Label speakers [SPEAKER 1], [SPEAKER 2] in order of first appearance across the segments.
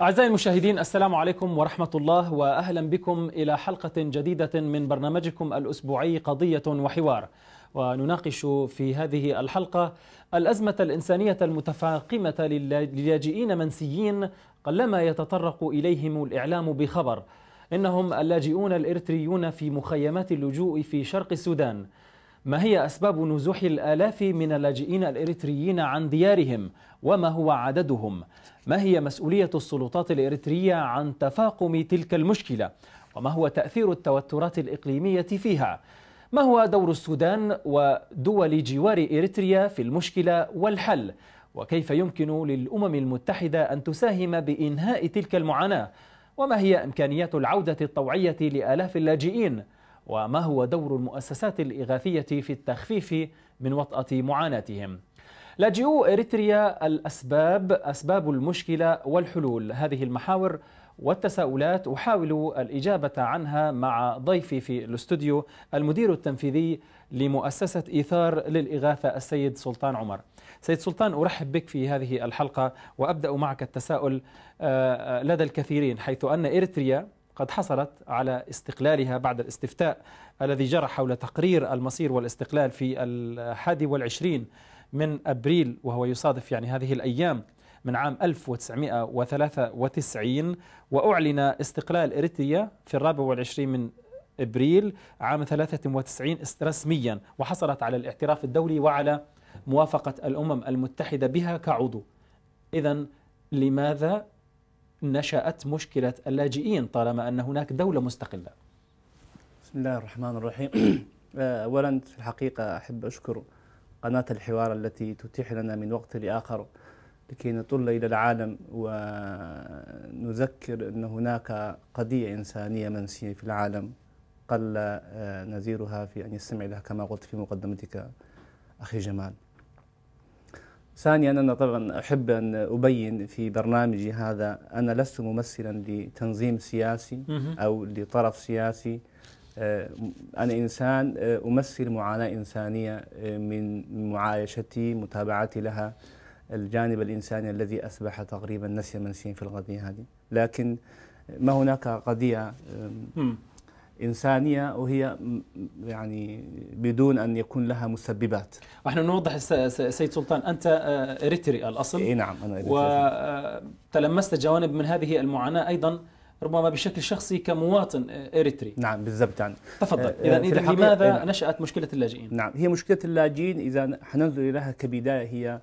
[SPEAKER 1] أعزائي المشاهدين السلام عليكم ورحمة الله وأهلا بكم إلى حلقة جديدة من برنامجكم الأسبوعي قضية وحوار. ونناقش في هذه الحلقة الأزمة الإنسانية المتفاقمة للاجئين منسيين قلما يتطرق إليهم الإعلام بخبر. إنهم اللاجئون الإريتريون في مخيمات اللجوء في شرق السودان. ما هي أسباب نزوح الآلاف من اللاجئين الإريتريين عن ديارهم؟ وما هو عددهم؟ ما هي مسؤولية السلطات الإريترية عن تفاقم تلك المشكلة؟ وما هو تأثير التوترات الإقليمية فيها؟ ما هو دور السودان ودول جوار إريتريا في المشكلة والحل؟ وكيف يمكن للأمم المتحدة أن تساهم بإنهاء تلك المعاناة؟ وما هي إمكانيات العودة الطوعية لآلاف اللاجئين؟ وما هو دور المؤسسات الإغاثية في التخفيف من وطأة معاناتهم. لاجئو إريتريا الأسباب أسباب المشكلة والحلول. هذه المحاور والتساؤلات أحاول الإجابة عنها مع ضيفي في الاستوديو المدير التنفيذي لمؤسسة إيثار للإغاثة السيد سلطان عمر. سيد سلطان أرحب بك في هذه الحلقة وأبدأ معك التساؤل لدى الكثيرين حيث أن إريتريا قد حصلت على استقلالها بعد الاستفتاء الذي جرى حول تقرير المصير والاستقلال في الحادي والعشرين من أبريل وهو يصادف يعني هذه الأيام من عام 1993 وأعلن استقلال إريتريا في الرابع والعشرين من إبريل عام 93 رسميا وحصلت على الاعتراف الدولي وعلى موافقة الأمم المتحدة بها كعضو. إذا لماذا نشأت مشكلة اللاجئين طالما أن هناك دولة مستقلة.
[SPEAKER 2] بسم الله الرحمن الرحيم. أولا في الحقيقة أحب أشكر قناة الحوار التي تتيح لنا من وقت لآخر لكي نطل إلى العالم ونذكر أن هناك قضية إنسانية منسية في العالم قل نزيرها في أن يستمع لها كما قلت في مقدمتك أخي جمال. ثانيا أنا طبعا أحب أن أبين في برنامجي هذا أنا لست ممثلا لتنظيم سياسي أو لطرف سياسي. أنا إنسان أمثل معاناة إنسانية من معايشتي متابعتي لها الجانب الإنساني الذي أصبح تقريبا نسيا منسيا في القضية هذه. لكن ما هناك قضية إنسانية وهي يعني بدون أن يكون لها مسببات.
[SPEAKER 1] نحن نوضح سيد سلطان أنت إريتري الأصل.
[SPEAKER 2] إيه نعم أنا
[SPEAKER 1] وتلمست جوانب من هذه المعاناة أيضا ربما بشكل شخصي كمواطن إريتري.
[SPEAKER 2] نعم بالضبط. يعني
[SPEAKER 1] تفضل. إذا إذا لماذا نعم. نشأت مشكلة اللاجئين؟
[SPEAKER 2] نعم هي مشكلة اللاجئين إذا حننظر لها كبداية هي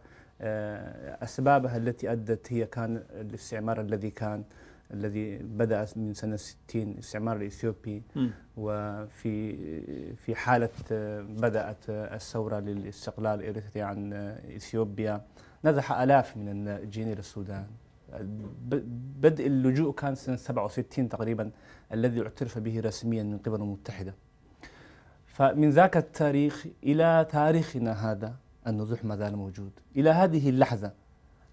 [SPEAKER 2] أسبابها التي أدت هي كان الاستعمار الذي كان الذي بدأ من سنة 60 الاستعمار الإثيوبي م. وفي في حالة بدأت الثورة للاستقلال إريتريا عن إثيوبيا. نزح آلاف من اللاجئين إلى السودان. بدء اللجوء كان سنة 67 تقريبا الذي اعترف به رسميا من قبل المتحدة. فمن ذاك التاريخ إلى تاريخنا هذا النزوح ما زال موجود. إلى هذه اللحظة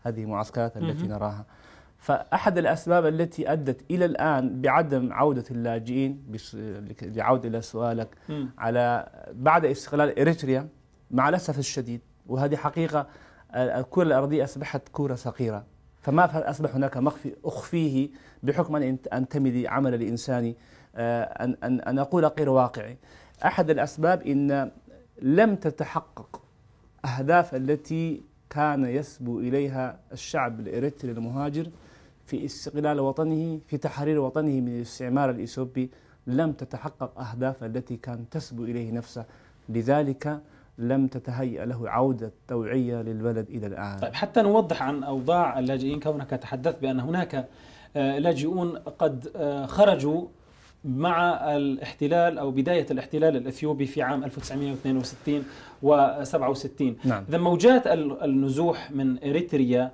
[SPEAKER 2] هذه المعسكرات التي نراها. فأحد الأسباب التي أدت إلى الآن بعدم عودة اللاجئين لعودة إلى سؤالك م. على بعد استقلال إريتريا مع الأسف الشديد وهذه حقيقة الكرة الأرضية أصبحت كرة صغيرة فما أصبح هناك مخفي أخفيه بحكم أن أنتمي لعمل الإنساني أن, أن, أن أقول غير واقعي أحد الأسباب أن لم تتحقق أهداف التي كان يسبو إليها الشعب الإريتري المهاجر في استقلال وطنه في تحرير وطنه من الاستعمار الإثيوبي لم تتحقق أهداف التي كان تسبو إليه نفسه. لذلك لم تتهيأ له عودة توعية للبلد إلى الآن.
[SPEAKER 1] طيب حتى نوضح عن أوضاع اللاجئين كونك تحدثت بأن هناك لاجئون قد خرجوا مع الاحتلال أو بداية الاحتلال الإثيوبي في عام 1962 و67
[SPEAKER 2] نعم.
[SPEAKER 1] إذا موجات النزوح من إريتريا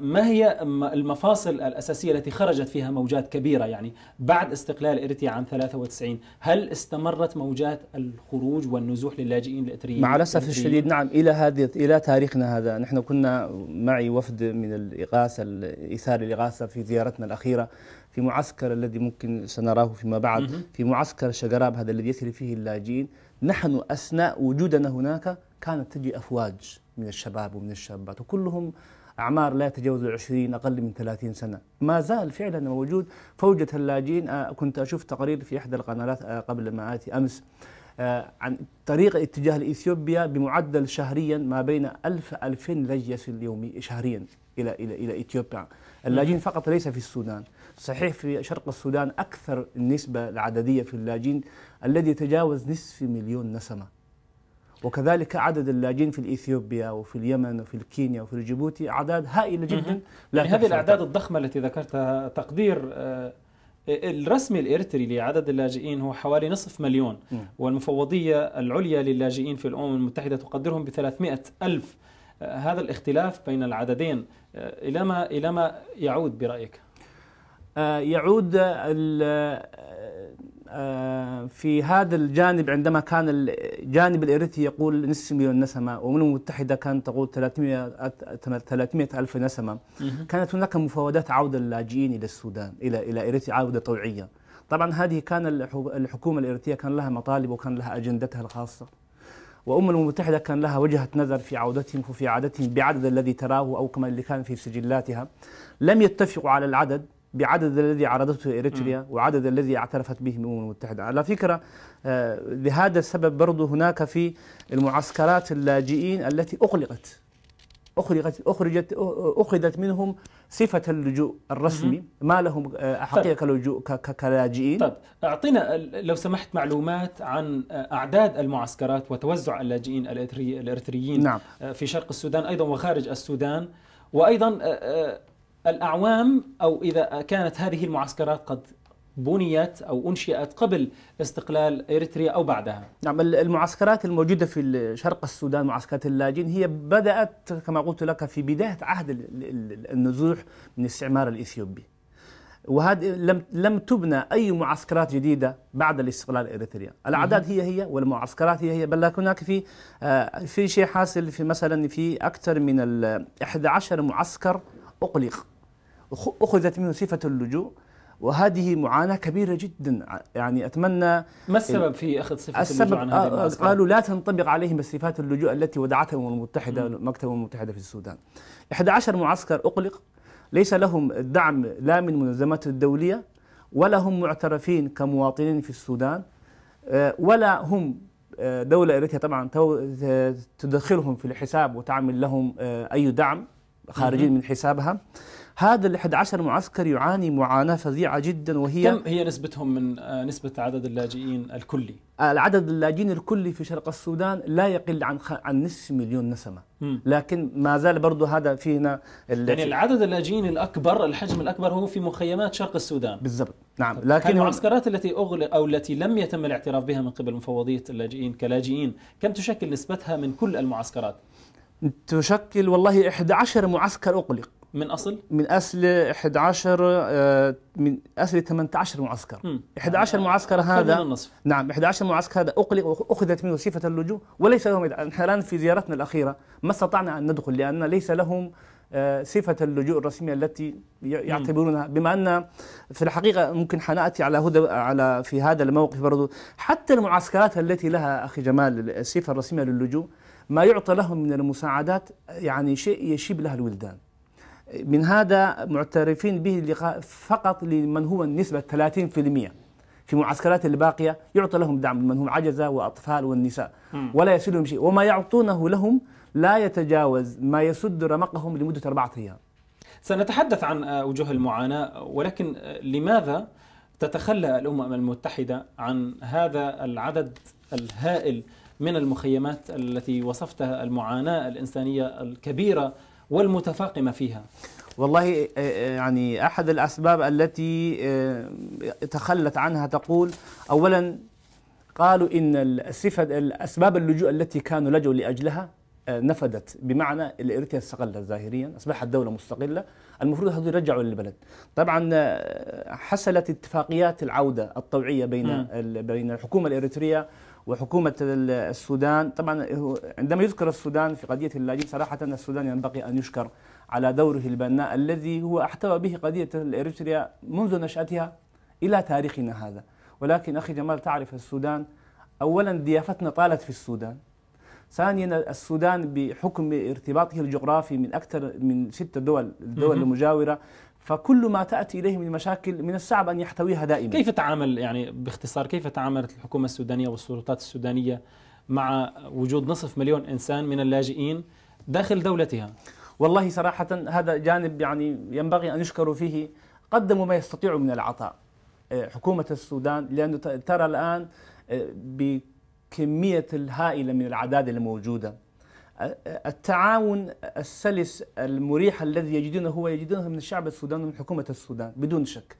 [SPEAKER 1] ما هي المفاصل الأساسية التي خرجت فيها موجات كبيرة يعني بعد استقلال إريتريا عام 93 هل استمرت موجات الخروج والنزوح للاجئين الإريتريين؟
[SPEAKER 2] مع الأسف الشديد نعم إلى هذه إلى تاريخنا هذا. نحن كنا معي وفد من الإغاثة إيثار الإغاثة في زيارتنا الأخيرة. في معسكر الذي ممكن سنراه فيما بعد في معسكر شقراب هذا الذي يسري فيه اللاجئين. نحن أثناء وجودنا هناك كانت تجي أفواج من الشباب ومن الشابات وكلهم أعمار لا يتجاوز العشرين أقل من 30 سنة. ما زال فعلا موجود. فوجة اللاجئين آه، كنت أشوف تقرير في إحدى القنوات آه، قبل ما آتي أمس آه، عن طريق اتجاه لإثيوبيا بمعدل شهريا ما بين 1000 2000 لاجئ يصل يومي شهريا إلى إلى إلى إثيوبيا. اللاجئين فقط ليس في السودان. صحيح في شرق السودان أكثر النسبة العددية في اللاجئين الذي يتجاوز نصف مليون نسمة. وكذلك عدد اللاجئين في الاثيوبيا وفي اليمن وفي الكينيا وفي جيبوتي أعداد هائلة جدا
[SPEAKER 1] لا يعني هذه الأعداد الضخمة التي ذكرتها تقدير آه، الرسمي الإريتري لعدد اللاجئين هو حوالي نصف مليون والمفوضية العليا للاجئين في الأمم المتحدة تقدرهم ب 300 ألف. آه، هذا الاختلاف بين العددين آه، إلى ما إلى ما يعود برأيك؟
[SPEAKER 2] يعود آه، في هذا الجانب عندما كان الجانب الإريتري يقول نصف مليون نسمة والأمم المتحدة كانت تقول 300 300 ألف نسمة. كانت هناك مفاوضات عودة اللاجئين إلى السودان إلى إلى إريتريا عودة طوعية. طبعا هذه كان الحكومة الإريترية كان لها مطالب وكان لها أجندتها الخاصة. وأمم المتحدة كان لها وجهة نظر في عودتهم وفي عادتهم بعدد الذي تراه أو كما اللي كان في سجلاتها. لم يتفقوا على العدد بعدد الذي عرضته إريتريا وعدد الذي اعترفت به الأمم المتحدة على فكرة آه، لهذا السبب برضو هناك في المعسكرات اللاجئين التي أغلقت أخرجت أخرجت أخذت منهم صفة اللجوء الرسمي. ما لهم آه، حقيقة طيب. كلجوء كلاجئين؟
[SPEAKER 1] طيب أعطينا لو سمحت معلومات عن آه، أعداد المعسكرات وتوزع اللاجئين الإريتريين نعم. في شرق السودان أيضا وخارج السودان. وأيضا الأعوام أو إذا كانت هذه المعسكرات قد بنيت أو أنشئت قبل استقلال إريتريا أو بعدها.
[SPEAKER 2] نعم المعسكرات الموجودة في شرق السودان معسكرات اللاجئين هي بدأت كما قلت لك في بداية عهد النزوح من الاستعمار الإثيوبي. وهذه لم لم تبنى أي معسكرات جديدة بعد الاستقلال إريتريا، الأعداد هي هي والمعسكرات هي هي بل هناك في آه، في شيء حاصل في مثلا في أكثر من 11 معسكر اغلق أخذت منه صفة اللجوء وهذه معاناة كبيرة جدا. يعني أتمنى
[SPEAKER 1] ما السبب في أخذ صفة السبب اللجوء عن هذه
[SPEAKER 2] قالوا لا تنطبق عليهم صفات اللجوء التي ودعتها الأمم المتحدة مكتب الأمم المتحدة في السودان. 11 معسكر أغلق ليس لهم الدعم لا من المنظمات الدولية ولا هم معترفين كمواطنين في السودان آه، ولا هم آه، دولة إريتريا طبعا تدخلهم في الحساب وتعمل لهم آه، أي دعم. خارجين من حسابها هذا ال 11 معسكر يعاني معاناة فظيعة جدا وهي
[SPEAKER 1] كم هي نسبتهم من آه، نسبة عدد اللاجئين الكلي؟
[SPEAKER 2] العدد اللاجئين الكلي في شرق السودان لا يقل عن عن نصف مليون نسمة م. لكن ما زال برضه هذا فينا
[SPEAKER 1] يعني العدد اللاجئين الأكبر الحجم الأكبر هو في مخيمات شرق السودان
[SPEAKER 2] بالضبط نعم
[SPEAKER 1] لكن المعسكرات التي اغلق أو التي لم يتم الاعتراف بها من قبل مفوضية اللاجئين كلاجئين كم تشكل نسبتها من كل المعسكرات؟
[SPEAKER 2] تشكل والله 11 معسكر اغلق
[SPEAKER 1] من أصل؟
[SPEAKER 2] من اصل 11 آه، من اصل 18 معسكر. م. 11 معسكر هذا النصف. نعم 11 معسكر هذا أقلق وأخذت منه صفة اللجوء وليس لهم الآن في زيارتنا الأخيرة ما استطعنا أن ندخل لأن ليس لهم آه، صفة اللجوء الرسمية التي يعتبرونها. بما أن في الحقيقة ممكن حنأتي على هدى على في هذا الموقف برضو. حتى المعسكرات التي لها أخي جمال الصفة الرسمية للجوء ما يعطى لهم من المساعدات يعني شيء يشيب لها الولدان. من هذا معترفين به فقط لمن هو النسبة 30% في معسكرات الباقية يعطى لهم دعم من هم عجزة وأطفال والنساء. ولا يصلهم شيء. وما يعطونه لهم لا يتجاوز ما يسد رمقهم لمدة أربعة أيام.
[SPEAKER 1] سنتحدث عن وجوه المعاناة ولكن لماذا تتخلى الأمم المتحدة عن هذا العدد الهائل من المخيمات التي وصفتها المعاناة الإنسانية الكبيرة والمتفاقمة فيها.
[SPEAKER 2] والله آه، آه، يعني أحد الأسباب التي آه، تخلت عنها تقول أولا قالوا إن الأسباب اللجوء التي كانوا لجوا لأجلها نفدت بمعنى الإريتريا استقلت ظاهريا أصبحت دولة مستقلة المفروض هذول يرجعوا للبلد. طبعا حصلت اتفاقيات العودة الطوعية بين بين الحكومة الإريترية وحكومة السودان طبعا عندما يذكر السودان في قضية اللاجئين صراحة السودان ينبغي أن يشكر على دوره البناء الذي هو أحتوى به قضية الإريتريا منذ نشأتها إلى تاريخنا هذا. ولكن أخي جمال تعرف السودان أولا ضيافتنا طالت في السودان ثانيا السودان بحكم ارتباطه الجغرافي من أكثر من ست دول الدول المجاورة فكل ما تأتي إليه من مشاكل من الصعب أن يحتويها دائما.
[SPEAKER 1] كيف تعامل يعني باختصار كيف تعاملت الحكومة السودانية والسلطات السودانية مع وجود نصف مليون إنسان من اللاجئين داخل دولتها؟
[SPEAKER 2] والله صراحة هذا جانب يعني ينبغي أن يشكروا فيه. قدموا ما يستطيعوا من العطاء. آه، حكومة السودان لأنه ترى الآن آه، بكمية الهائلة من الأعداد الموجودة. التعاون السلس المريح الذي يجدونه هو يجدونه من الشعب السوداني ومن حكومة السودان بدون شك.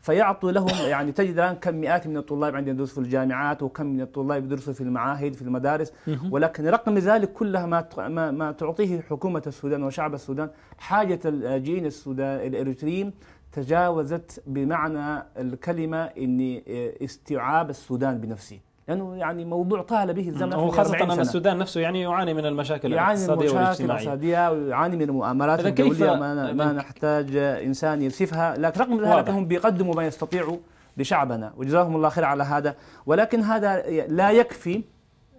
[SPEAKER 2] فيعطوا لهم يعني تجد الآن كم مئات من الطلاب عندنا يدرسوا في الجامعات وكم من الطلاب يدرسوا في المعاهد في المدارس. ولكن رغم ذلك كلها ما ما تعطيه حكومة السودان وشعب السودان. حاجة اللاجئين السودان الاريتريين تجاوزت بمعنى الكلمة ان استيعاب السودان بنفسه لأنه يعني موضوع طال به الزمن
[SPEAKER 1] هو خاصة أن السودان نفسه يعني يعاني من المشاكل
[SPEAKER 2] يعاني من المشاكل الاقتصاديه ويعاني من المؤامرات الدوليه ما, ما نحتاج إنسان يصفها لكن رغم ذلك هم بيقدموا ما يستطيعوا لشعبنا وجزاهم الله خير على هذا. ولكن هذا لا يكفي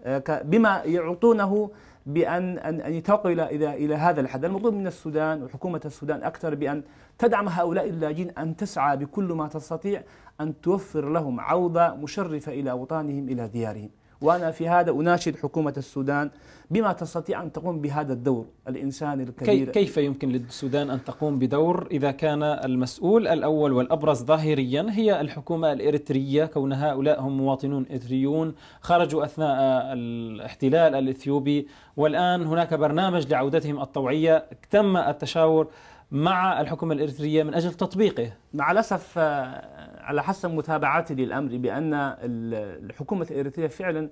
[SPEAKER 2] آه، بما يعطونه بان ان يتوقعوا إلى إلى هذا الحد، المطلوب من السودان وحكومة السودان أكثر بأن تدعم هؤلاء اللاجئين أن تسعى بكل ما تستطيع أن توفر لهم عوده مشرفه إلى اوطانهم إلى ديارهم. وأنا في هذا أناشد حكومة السودان بما تستطيع أن تقوم بهذا الدور الانساني الكبير
[SPEAKER 1] كيف يمكن للسودان أن تقوم بدور إذا كان المسؤول الأول والأبرز ظاهريا هي الحكومة الإريترية كون هؤلاء هم مواطنون إريتريون خرجوا أثناء الاحتلال الإثيوبي والآن هناك برنامج لعودتهم الطوعية تم التشاور مع الحكومة الاريتريه من أجل تطبيقه.
[SPEAKER 2] مع الأسف آه، على حسب متابعتي للأمر بأن الحكومة الاريتريه فعلا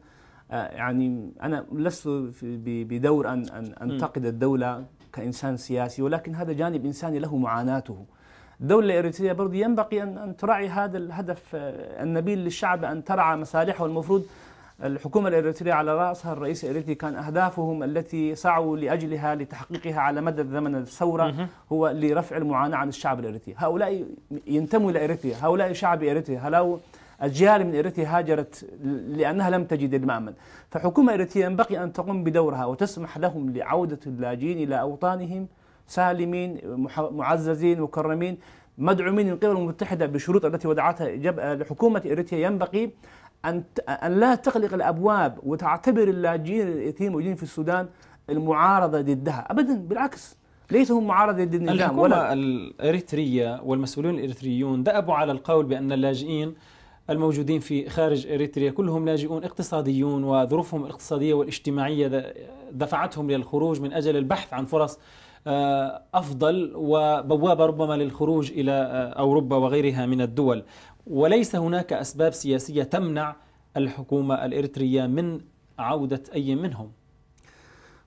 [SPEAKER 2] آه، يعني أنا لست بدور ان أن أنتقد الدولة كإنسان سياسي ولكن هذا جانب إنساني له معاناته. الدولة الإريترية برضو ينبغي أن أن تراعي هذا الهدف آه، النبيل للشعب أن ترعى مصالحه المفروض الحكومة الإريترية على رأسها الرئيس الإريتري كان أهدافهم التي سعوا لأجلها لتحقيقها على مدى زمن الثورة هو لرفع المعاناة عن الشعب الإريتري. هؤلاء ينتموا إلى إريتريا هؤلاء شعب إريتريا هؤلاء أجيال من إريتريا هاجرت لأنها لم تجد المأمن فحكومة إريتريا ينبغي أن تقوم بدورها وتسمح لهم لعودة اللاجئين إلى أوطانهم سالمين معززين مكرمين مدعومين من قبل المتحدة بالشروط التي وضعتها الحكومة إريتريا. ينبغي أن أن لا تغلق الأبواب وتعتبر اللاجئين اليتيم الموجودين في السودان المعارضة ضدها. أبدا بالعكس. ليس هم معارضة ضد النظام
[SPEAKER 1] الحكومة ولا. الإريترية والمسؤولون الإريتريون دأبوا على القول بأن اللاجئين الموجودين في خارج إريتريا كلهم لاجئون اقتصاديون وظروفهم الاقتصادية والاجتماعية دفعتهم للخروج من أجل البحث عن فرص آه، أفضل وبوابة ربما للخروج إلى آه، أوروبا وغيرها من الدول. وليس هناك أسباب سياسية تمنع الحكومة الإريترية من عودة أي منهم.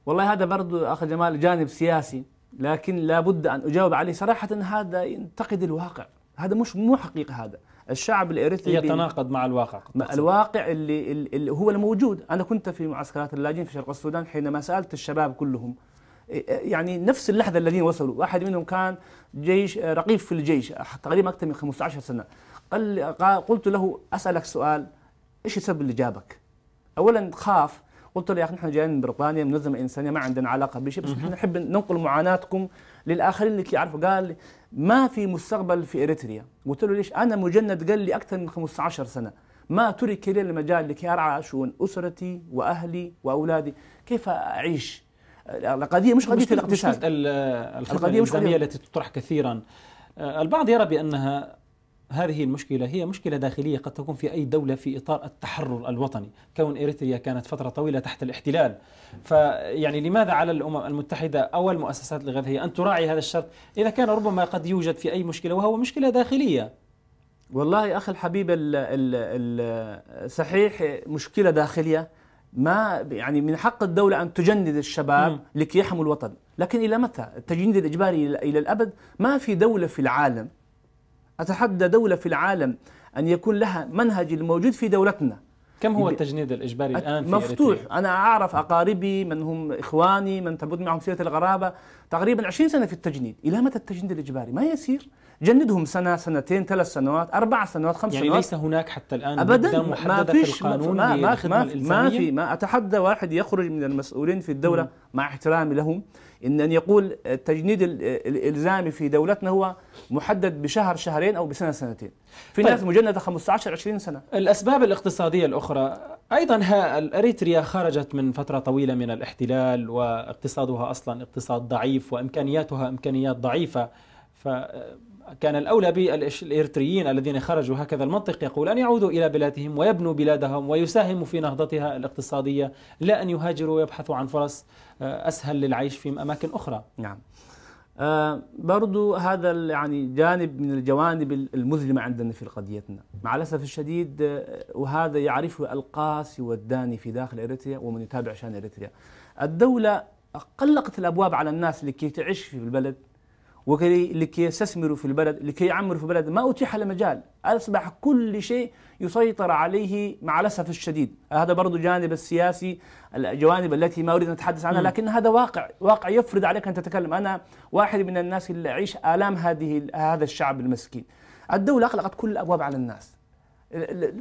[SPEAKER 2] والله هذا برضو أخ جمال جانب سياسي لكن لابد أن أجاوب عليه. صراحة هذا ينتقد الواقع. هذا مش مو حقيقة هذا. الشعب الإريتري
[SPEAKER 1] يتناقض مع الواقع
[SPEAKER 2] الواقع اللي, اللي هو الموجود. أنا كنت في معسكرات اللاجئين في شرق السودان حينما سألت الشباب كلهم. يعني نفس اللحظة الذين وصلوا. واحد منهم كان جيش رقيب في الجيش تقريبا أكثر من 15 سنة. قال قلت له أسألك سؤال إيش السبب اللي جابك؟ اولا خاف قلت له يا أخي نحن جايين من بريطانيا منظمه إنسانية ما عندنا علاقة بشيء بس نحن نحب ننقل معاناتكم للآخرين اللي يعرفوا. قال لي ما في مستقبل في إريتريا. قلت له ليش؟ أنا مجند قال لي أكثر من 15 سنة. ما ترك لي المجال لكي أرعى شؤون أسرتي وأهلي وأولادي. كيف أعيش؟ القضية مش قضية الاقتصاد.
[SPEAKER 1] القضية مش قضية التي تطرح كثيرا. البعض يرى بأنها هذه المشكلة هي مشكلة داخلية قد تكون في أي دولة في إطار التحرر الوطني. كون إريتريا كانت فترة طويلة تحت الاحتلال. فيعني لماذا على الأمم المتحدة أو المؤسسات الغذائية أن تراعي هذا الشرط؟ إذا كان ربما قد يوجد في أي مشكلة وهو مشكلة داخلية.
[SPEAKER 2] والله أخي الحبيب ال ال ال صحيح مشكلة داخلية. ما يعني من حق الدولة أن تجند الشباب م. لكي يحموا الوطن. لكن إلى متى؟ التجنيد الإجباري إلى الأبد ما في دولة في العالم أتحدى دولة في العالم أن يكون لها منهج الموجود في دولتنا.
[SPEAKER 1] كم هو التجنيد الإجباري الآن
[SPEAKER 2] في مفتوح. إريتريا؟ أنا أعرف أقاربي من هم إخواني من تبث معهم سيرة الغرابة. تقريبا 20 سنة في التجنيد. إلى متى التجنيد الإجباري؟ ما يسير. جندهم سنة سنتين ثلاث سنوات أربع سنوات خمس
[SPEAKER 1] يعني
[SPEAKER 2] سنوات.
[SPEAKER 1] ليس هناك حتى الآن
[SPEAKER 2] ابدا.
[SPEAKER 1] مدة
[SPEAKER 2] ما فيش
[SPEAKER 1] في القانون
[SPEAKER 2] ما, ما, ما, ما في ما أتحدى واحد يخرج من المسؤولين في الدولة
[SPEAKER 1] مم.
[SPEAKER 2] مع احترامي لهم. إن أن يقول التجنيد ال- الالزامي في دولتنا هو محدد بشهر شهرين أو بسنة سنتين في
[SPEAKER 1] طيب.
[SPEAKER 2] ناس مجندة 15 20 سنة
[SPEAKER 1] الأسباب الاقتصادية الأخرى أيضا ها أريتريا خرجت من فترة طويلة من الاحتلال واقتصادها أصلا اقتصاد ضعيف وإمكانياتها إمكانيات ضعيفة فكان الأولى بالإريتريين الذين خرجوا هكذا المنطق يقول أن يعودوا إلى بلادهم ويبنوا بلادهم ويساهموا في نهضتها الاقتصادية لا أن يهاجروا ويبحثوا عن فرص أسهل للعيش في أماكن أخرى.
[SPEAKER 2] نعم. آه برضو هذا يعني جانب من الجوانب المظلمة عندنا في قضيتنا. مع الأسف الشديد آه، وهذا يعرفه القاسي والداني في داخل إريتريا ومن يتابع شأن إريتريا. الدولة قلقت الأبواب على الناس لكي تعيش في البلد. وكي لكي يستثمروا في البلد لكي يعمروا في البلد. ما أتيح له مجال. أصبح كل شيء يسيطر عليه مع الأسف الشديد. هذا برضو جانب السياسي الجوانب التي ما أريد أن أتحدث عنها. لكن هذا واقع. واقع يفرض عليك أن تتكلم. أنا واحد من الناس اللي أعيش آلام هذه هذا الشعب المسكين. الدولة أغلقت كل الأبواب على الناس.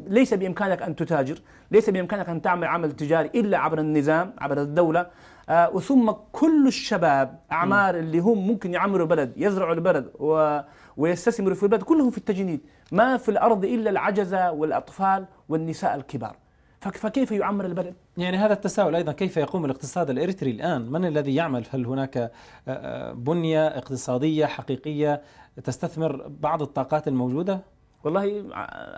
[SPEAKER 2] ليس بإمكانك أن تتاجر ليس بإمكانك أن تعمل عمل تجاري إلا عبر النظام عبر الدولة. آه وثم كل الشباب أعمار اللي هم ممكن يعمروا البلد يزرعوا البلد و ويستثمروا في البلد كلهم في التجنيد ما في الأرض إلا العجزة والأطفال والنساء الكبار فك- فكيف يعمر البلد
[SPEAKER 1] يعني هذا التساؤل أيضا كيف يقوم الاقتصاد الإريتري الآن؟ من الذي يعمل؟ هل هناك آه، آه، بنية اقتصادية حقيقية تستثمر بعض الطاقات الموجودة؟
[SPEAKER 2] والله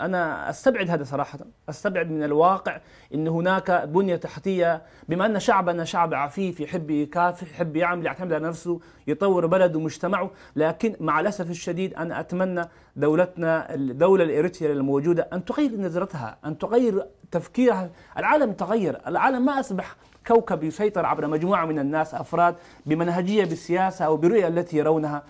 [SPEAKER 2] أنا أستبعد هذا صراحة. أستبعد من الواقع إن هناك بنية تحتية بما أن شعبنا شعب عفيف يحب يكافح يحب يعمل يعتمد على نفسه يطور بلده ومجتمعه لكن مع الأسف الشديد أنا أتمنى دولتنا الدولة الإريتريا الموجودة أن تغير نظرتها أن تغير تفكيرها. العالم تغير. العالم ما أصبح كوكب يسيطر عبر مجموعة من الناس أفراد بمنهجية بالسياسة أو بالرؤيه التي يرونها.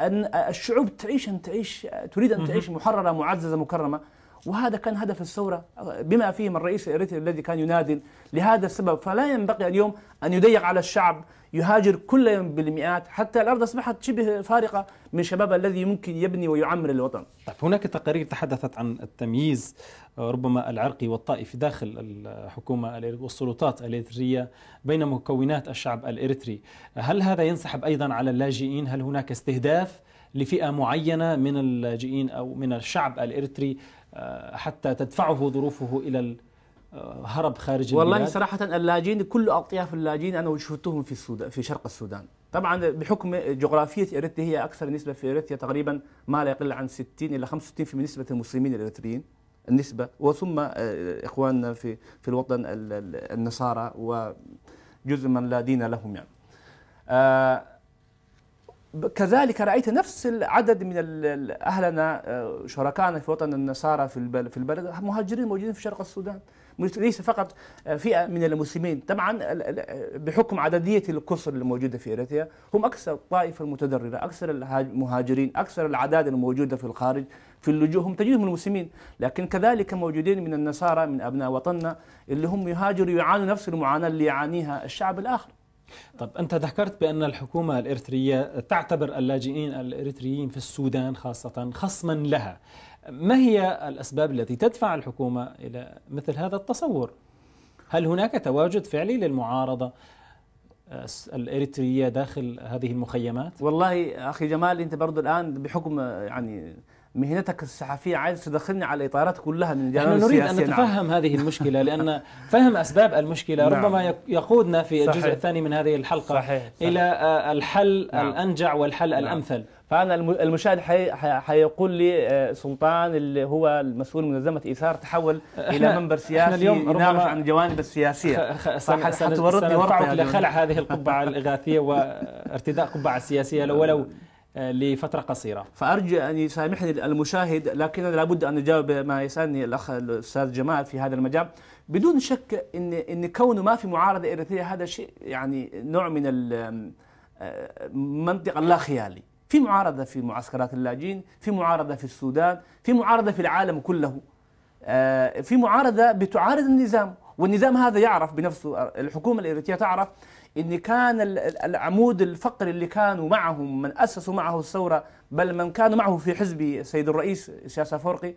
[SPEAKER 2] أن الشعوب تعيش أن تعيش تريد أن تعيش محررة معززة مكرمة. وهذا كان هدف الثورة بما فيهم الرئيس الإريتري الذي كان ينادي لهذا السبب. فلا ينبغي اليوم أن يضيق على الشعب يهاجر كل يوم بالمئات حتى الأرض أصبحت شبه فارقة من شباب الذي ممكن يبني ويعمر الوطن.
[SPEAKER 1] طيب هناك تقارير تحدثت عن التمييز ربما العرقي والطائفي داخل الحكومة الإر- والسلطات الاريتريه بين مكونات الشعب الاريتري، هل هذا ينسحب أيضا على اللاجئين؟ هل هناك استهداف لفئة معينة من اللاجئين أو من الشعب الاريتري آه، حتى تدفعه ظروفه إلى الهرب خارج
[SPEAKER 2] والله
[SPEAKER 1] البلاد؟
[SPEAKER 2] صراحة اللاجئين كل أطياف اللاجئين أنا شفتهم في السودان في شرق السودان. طبعا بحكم جغرافية إريتريا هي أكثر نسبة في إريتريا تقريبا ما لا يقل عن 60 إلى 65% من نسبة المسلمين الإريتريين النسبة. وثم آه، إخواننا في في الوطن ال- ال- النصارى وجزء من لا دين لهم يعني. آه، كذلك رأيت نفس العدد من أهلنا آه، شركائنا في وطن النصارى في في البلد مهاجرين موجودين في شرق السودان. ليس فقط آه، فئة من المسلمين. طبعا بحكم عددية الكسر الموجودة في إريتريا هم أكثر الطائفة المتضررة أكثر المهاجرين أكثر الأعداد الموجودة في الخارج في اللجوء هم تجدهم المسلمين. لكن كذلك موجودين من النصارى من أبناء وطننا اللي هم يهاجروا يعانوا نفس المعاناة اللي يعانيها الشعب الآخر.
[SPEAKER 1] طب أنت ذكرت بأن الحكومة الإريترية تعتبر اللاجئين الإريتريين في السودان خاصة خصما لها ما هي الأسباب التي تدفع الحكومة إلى مثل هذا التصور؟ هل هناك تواجد فعلي للمعارضة الإريترية داخل هذه المخيمات؟
[SPEAKER 2] والله أخي جمال أنت برضو الآن بحكم يعني مهنتك الصحفية عايز تدخلني على الإطارات كلها من الجانب
[SPEAKER 1] نريد أن
[SPEAKER 2] السياسي نعم.
[SPEAKER 1] نتفهم هذه المشكلة لأن فهم أسباب المشكلة
[SPEAKER 2] نعم.
[SPEAKER 1] ربما يق- يقودنا في الجزء
[SPEAKER 2] صحيح.
[SPEAKER 1] الثاني من هذه الحلقة
[SPEAKER 2] صحيح, صحيح.
[SPEAKER 1] إلى آه، الحل
[SPEAKER 2] نعم.
[SPEAKER 1] الأنجع والحل
[SPEAKER 2] نعم.
[SPEAKER 1] الأمثل
[SPEAKER 2] فأنا الم- المشاهد حي- حي- حيقول لي آه، سلطان اللي هو المسؤول منظمة إيثار تحول
[SPEAKER 1] إلى
[SPEAKER 2] منبر سياسي
[SPEAKER 1] اليوم
[SPEAKER 2] يناقش
[SPEAKER 1] ربما
[SPEAKER 2] عن الجوانب السياسية ورطة
[SPEAKER 1] سندفعك
[SPEAKER 2] يا
[SPEAKER 1] لخلع. هذه القبعة الإغاثية وارتداء قبعة سياسية لو ولو لفترة قصيرة.
[SPEAKER 2] فأرجو أن يسامحني المشاهد لكن لابد أن أجاوب ما يسألني الأخ الأستاذ جمال في هذا المجال. بدون شك إن إن كونه ما في معارضة اريتريه هذا شيء يعني نوع من ال- آه، اللا خيالي. في معارضة في معسكرات اللاجئين في معارضة في السودان في معارضة في العالم كله. آه، في معارضة بتعارض النظام والنظام هذا يعرف بنفسه الحكومة الاريتريه تعرف إن كان العمود الفقري اللي كانوا معهم من أسسوا معه الثورة بل من كانوا معه في حزب سيد الرئيس سياسة فورقي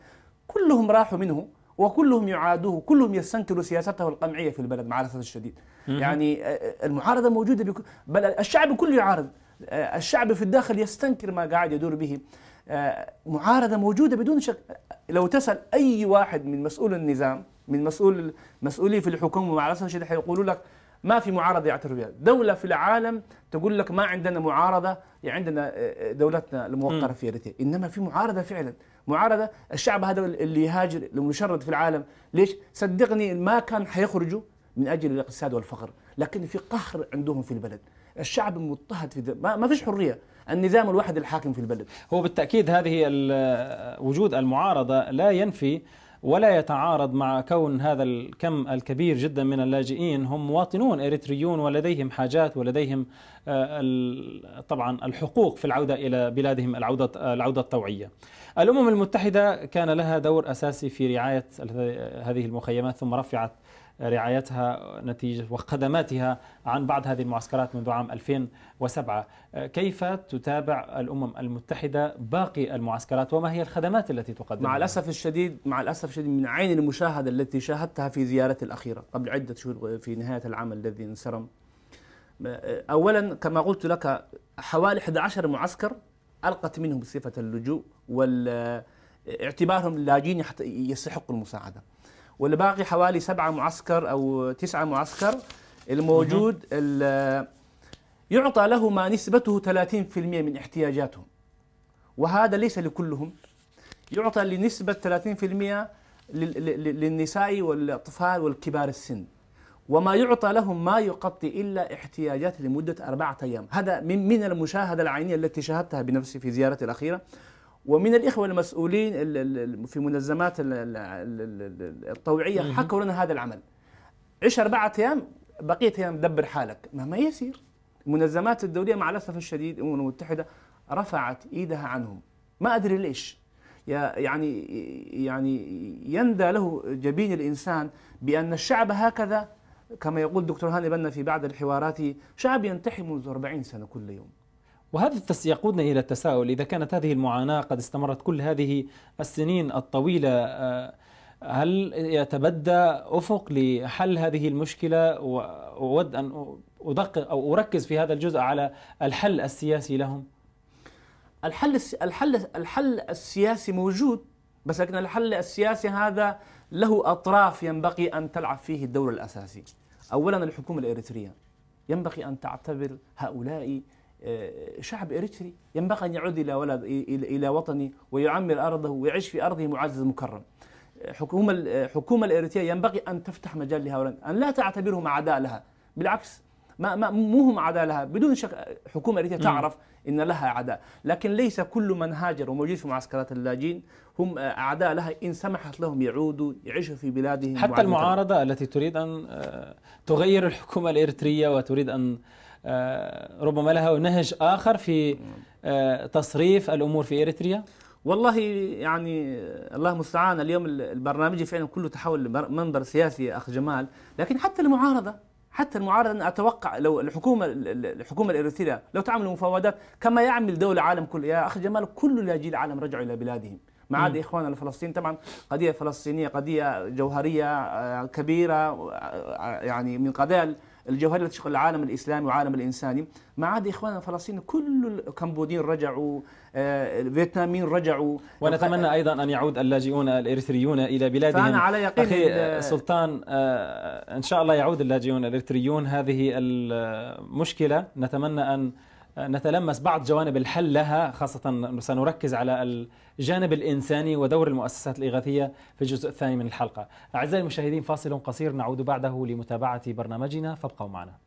[SPEAKER 2] كلهم راحوا منه وكلهم يعادوه كلهم يستنكروا سياسته القمعية في البلد مع الاسف الشديد يعني المعارضة موجودة. بل الشعب كله يعارض. الشعب في الداخل يستنكر ما قاعد يدور به. معارضة موجودة بدون شك. لو تسأل أي واحد من مسؤول النظام من مسؤول مسؤولي في الحكومة مع الاسف الشديد حيقولوا لك ما في معارضة يعترف بها، دولة في العالم تقول لك ما عندنا معارضة عندنا دولتنا الموقرة في اريتريا، إنما في معارضة فعلا، معارضة الشعب هذا اللي يهاجر المشرد في العالم، ليش؟ صدقني ما كان حيخرجوا من أجل الاقتصاد والفقر، لكن في قهر عندهم في البلد، الشعب مضطهد في ما, ما فيش حرية، النظام الواحد الحاكم في البلد.
[SPEAKER 1] هو بالتأكيد هذه وجود المعارضة لا ينفي ولا يتعارض مع كون هذا الكم الكبير جدا من اللاجئين هم مواطنون إريتريون ولديهم حاجات ولديهم طبعا الحقوق في العودة إلى بلادهم العودة العودة الطوعية. الأمم المتحدة كان لها دور أساسي في رعاية هذه المخيمات ثم رفعت رعايتها نتيجة وخدماتها عن بعض هذه المعسكرات منذ عام 2007 كيف تتابع الأمم المتحدة باقي المعسكرات وما هي الخدمات التي تقدم
[SPEAKER 2] مع الأسف الشديد مع الأسف الشديد من عين المشاهدة التي شاهدتها في زيارتي الأخيرة قبل عدة شهور في نهاية العام الذي انصرم أولا كما قلت لك حوالي 11 معسكر ألقت منهم صفة اللجوء واعتبارهم لاجئين يستحقوا المساعدة. والباقي حوالي سبعة معسكر أو تسعة معسكر الموجود يعطى له ما نسبته 30% من احتياجاتهم. وهذا ليس لكلهم. يعطى لنسبة 30% للنساء والأطفال والكبار السن. وما يعطى لهم ما يغطي إلا احتياجات لمدة أربعة أيام. هذا من من المشاهدة العينية التي شاهدتها بنفسي في زيارتي الأخيرة. ومن الإخوة المسؤولين في منظمات الطوعية حكوا لنا هذا العمل. عيش أربعة أيام بقية أيام دبر حالك. ما ما يصير. المنظمات الدولية مع الأسف الشديد الأمم المتحدة رفعت إيدها عنهم. ما أدري ليش. يعني يعني يندى له جبين الإنسان بأن الشعب هكذا كما يقول دكتور هاني بنا في بعض الحوارات شعب ينتحي منذ 40 سنة كل يوم.
[SPEAKER 1] وهذا يقودنا إلى التساؤل. إذا كانت هذه المعاناة قد استمرت كل هذه السنين الطويلة هل يتبدى أفق لحل هذه المشكلة؟ وأود أن أدقق أو أركز في هذا الجزء على الحل السياسي لهم؟
[SPEAKER 2] الحل الحل الحل السياسي موجود بس لكن الحل السياسي هذا له أطراف ينبغي أن تلعب فيه الدور الأساسي. أولا الحكومة الإريترية. ينبغي أن تعتبر هؤلاء شعب إريتري ينبغي أن يعود إلى ولد إلى وطنه ويعمر أرضه ويعيش في أرضه معزز مكرم. حكومة الحكومة الإريترية ينبغي أن تفتح مجال لهؤلاء أن لا تعتبرهم أعداء لها. بالعكس ما ما مو هم أعداء لها. بدون شك حكومة إريترية تعرف إن لها أعداء لكن ليس كل من هاجر وموجود في معسكرات اللاجئين هم أعداء لها. إن سمحت لهم يعودوا يعيشوا في بلادهم
[SPEAKER 1] حتى المعارضة التي تريد أن تغير الحكومة الإريترية وتريد أن ربما لها نهج آخر في تصريف الأمور في إريتريا؟
[SPEAKER 2] والله يعني الله المستعان اليوم البرنامج فعلا كله تحول لمنبر سياسي أخ جمال. لكن حتى المعارضة حتى المعارضة أنا أتوقع لو الحكومة الحكومة الإريترية لو تعمل مفاوضات كما يعمل دول العالم كله. يا أخ جمال كل لاجئي العالم رجعوا إلى بلادهم. ما عدا اخواننا الفلسطينيين. طبعا قضية فلسطينية قضية جوهرية كبيرة يعني من قضايا الجوهرية التي تشغل العالم الإسلامي والعالم الإنساني. ما عدا إخواننا الفلسطينيين كل الكمبوديين رجعوا الفيتناميين رجعوا.
[SPEAKER 1] ونتمنى أيضا أن يعود اللاجئون الاريتريون إلى بلادهم.
[SPEAKER 2] فأنا على يقين
[SPEAKER 1] أخي سلطان إن شاء الله يعود اللاجئون الاريتريون هذه المشكلة نتمنى أن نتلمس بعض جوانب الحل لها خاصة سنركز على الجانب الإنساني ودور المؤسسات الإغاثية في الجزء الثاني من الحلقة. أعزائي المشاهدين فاصل قصير نعود بعده لمتابعة برنامجنا فابقوا معنا.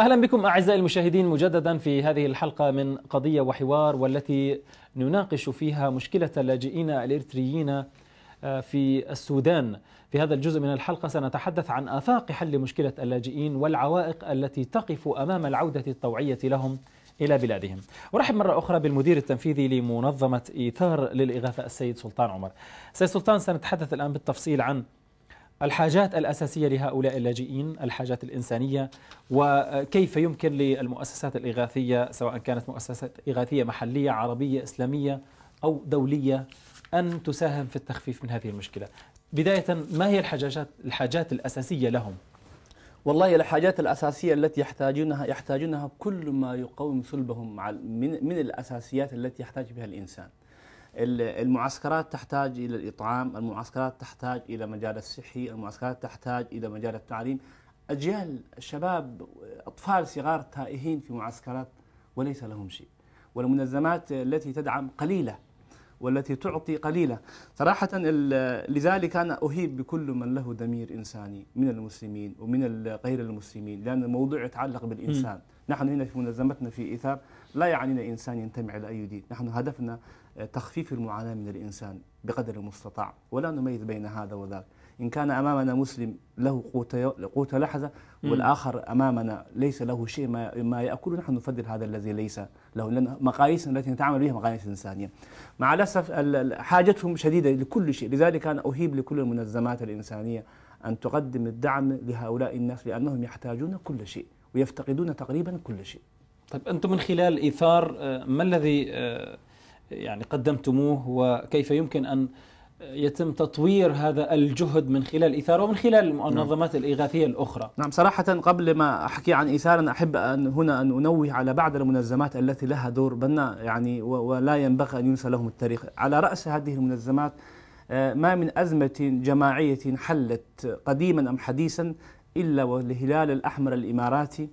[SPEAKER 1] أهلا بكم أعزائي المشاهدين مجددا في هذه الحلقة من قضية وحوار والتي نناقش فيها مشكلة اللاجئين الإريتريين آه، في السودان. في هذا الجزء من الحلقة سنتحدث عن آفاق حل مشكلة اللاجئين والعوائق التي تقف أمام العودة الطوعية لهم إلى بلادهم. أرحب مرة أخرى بالمدير التنفيذي لمنظمة إيثار للإغاثة السيد سلطان عمر. سيد سلطان سنتحدث الآن بالتفصيل عن الحاجات الأساسية لهؤلاء اللاجئين الحاجات الإنسانية وكيف يمكن للمؤسسات الإغاثية سواء كانت مؤسسات إغاثية محلية عربية إسلامية أو دولية أن تساهم في التخفيف من هذه المشكلة بداية ما هي الحاجات الحاجات الأساسية لهم؟
[SPEAKER 2] والله الحاجات الأساسية التي يحتاجونها يحتاجونها كل ما يقوم صلبهم من من الأساسيات التي يحتاج بها الإنسان المعسكرات تحتاج إلى الإطعام المعسكرات تحتاج إلى مجال الصحي المعسكرات تحتاج إلى مجال التعليم. أجيال شباب أطفال صغار تائهين في معسكرات وليس لهم شيء. والمنظمات التي تدعم قليلة والتي تعطي قليلة. صراحة لذلك أنا أهيب بكل من له ضمير إنساني من المسلمين ومن غير المسلمين لأن الموضوع يتعلق بالإنسان. م. نحن هنا في منظمتنا في إيثار لا يعنينا إنسان ينتمي إلى أي دين. نحن هدفنا تخفيف المعاناة من الإنسان بقدر المستطاع ولا نميز بين هذا وذاك. إن كان أمامنا مسلم له قوت قوت لحظة والآخر أمامنا ليس له شيء ما, ما يأكله نحن نفضل هذا الذي ليس له لأن مقاييس التي نتعامل بها مقاييس إنسانية. مع الأسف حاجتهم شديدة لكل شيء. لذلك أنا أهيب لكل المنظمات الإنسانية أن تقدم الدعم لهؤلاء الناس لأنهم يحتاجون كل شيء ويفتقدون تقريبا كل شيء.
[SPEAKER 1] طيب أنتم من خلال إيثار آه، ما الذي آه، يعني قدمتموه وكيف يمكن أن يتم تطوير هذا الجهد من خلال إيثار ومن خلال المنظمات نعم. الإغاثية الأخرى.
[SPEAKER 2] نعم صراحة قبل ما أحكي عن إيثار أنا أحب أن هنا أن أنوه على بعض المنظمات التي لها دور بناء يعني ولا ينبغي أن ينسى لهم التاريخ. على رأس هذه المنظمات آه، ما من أزمة جماعية حلت قديما أم حديثا إلا والهلال الأحمر الإماراتي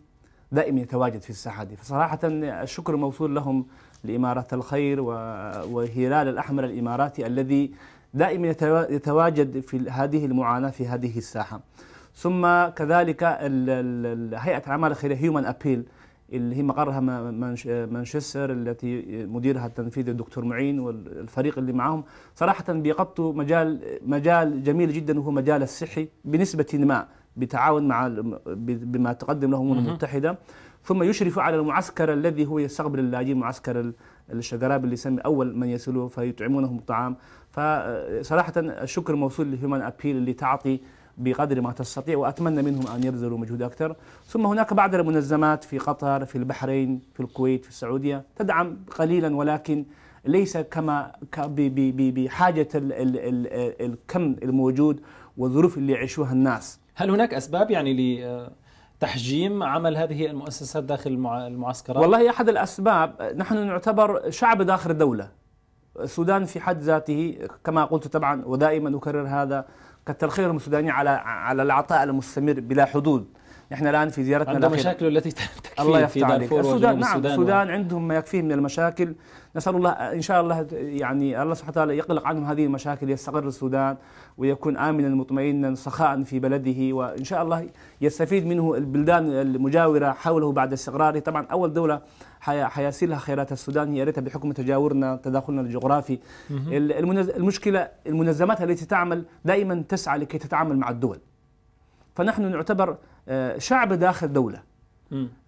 [SPEAKER 2] دائما يتواجد في الساحة دي. فصراحة الشكر موصول لهم لإمارة الخير وهلال الأحمر الإماراتي الذي دائما يتواجد في هذه المعاناة في هذه الساحة. ثم كذلك هيئة الأعمال الخيرية هيومن أبيل اللي هي مقرها مانشستر التي مديرها التنفيذي الدكتور معين والفريق اللي معهم. صراحة بيغطوا مجال مجال جميل جدا وهو مجال الصحي بنسبة ما بتعاون مع بما تقدم له الامم المتحدة. ثم يشرف على المعسكر الذي هو يستقبل اللاجئين معسكر الشقراب اللي يسمي أول من يصلوا فيطعمونهم الطعام فصراحه الشكر موصول لهيومن أبيل اللي تعطي بقدر ما تستطيع وأتمنى منهم أن يبذلوا مجهود أكثر. ثم هناك بعض المنظمات في قطر في البحرين في الكويت في السعودية تدعم قليلا ولكن ليس كما بحاجة الكم الموجود والظروف اللي يعيشوها الناس.
[SPEAKER 1] هل هناك أسباب يعني لتحجيم عمل هذه المؤسسات داخل المعسكرات؟
[SPEAKER 2] والله أحد الأسباب نحن نعتبر شعب داخل الدولة. السودان في حد ذاته كما قلت طبعا ودائما أكرر هذا كتر خيرهم السودانيين على على العطاء المستمر بلا حدود. نحن الآن في زيارتنا
[SPEAKER 1] عندهم مشاكل التي تكفي
[SPEAKER 2] الله في دارفور السودان نعم السودان عندهم ما يكفيه من المشاكل. نسأل الله إن شاء الله يعني الله سبحانه وتعالى يقلق عنهم هذه المشاكل يستقر السودان ويكون امنا مطمئنا سخاء في بلده وإن شاء الله يستفيد منه البلدان المجاورة حوله بعد استقراره. طبعا أول دولة حيصل لها خيرات السودان هي ريتها بحكم تجاورنا تداخلنا الجغرافي. المشكلة المنظمات التي تعمل دائما تسعى لكي تتعامل مع الدول. فنحن نعتبر شعب داخل دولة.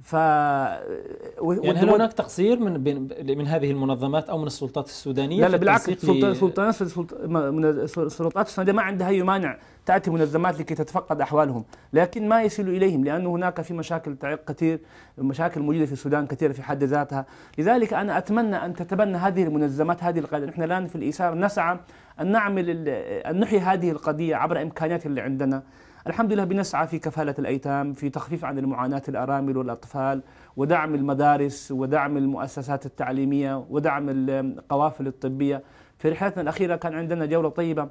[SPEAKER 1] ف يعني هل هناك تقصير من من هذه المنظمات أو من السلطات السودانية
[SPEAKER 2] لا لا بالعكس السلطات السلطات السودانية ما عندها أي مانع تأتي منظمات لكي تتفقد أحوالهم لكن ما يصل إليهم لأنه هناك في مشاكل تعيق كثير مشاكل موجودة في السودان كثيرة في حد ذاتها. لذلك أنا أتمنى أن تتبنى هذه المنظمات هذه القضية نحن الآن في الإيثار نسعى أن نعمل أن نحيي هذه القضية عبر إمكانيات اللي عندنا. الحمد لله بنسعى في كفالة الأيتام في تخفيف عن المعاناة الأرامل والأطفال ودعم المدارس ودعم المؤسسات التعليمية ودعم القوافل الطبية. في رحلتنا الأخيرة كان عندنا جولة طيبة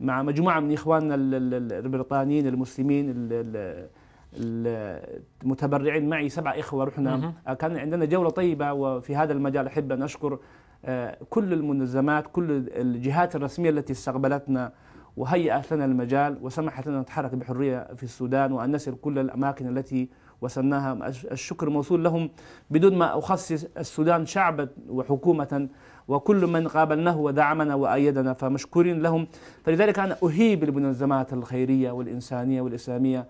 [SPEAKER 2] مع مجموعة من إخواننا البريطانيين المسلمين المتبرعين معي سبع إخوة رحنا. كان عندنا جولة طيبة وفي هذا المجال أحب أن أشكر آه، كل المنظمات كل الجهات الرسمية التي استقبلتنا وهيأت لنا المجال وسمحت لنا نتحرك بحرية في السودان وأن نسير كل الأماكن التي وسماها الشكر موصول لهم بدون ما أخصص السودان شعبا وحكومة وكل من قابلناه ودعمنا وأيدنا فمشكورين لهم. فلذلك أنا أهيب المنظمات الخيرية والإنسانية والإسلامية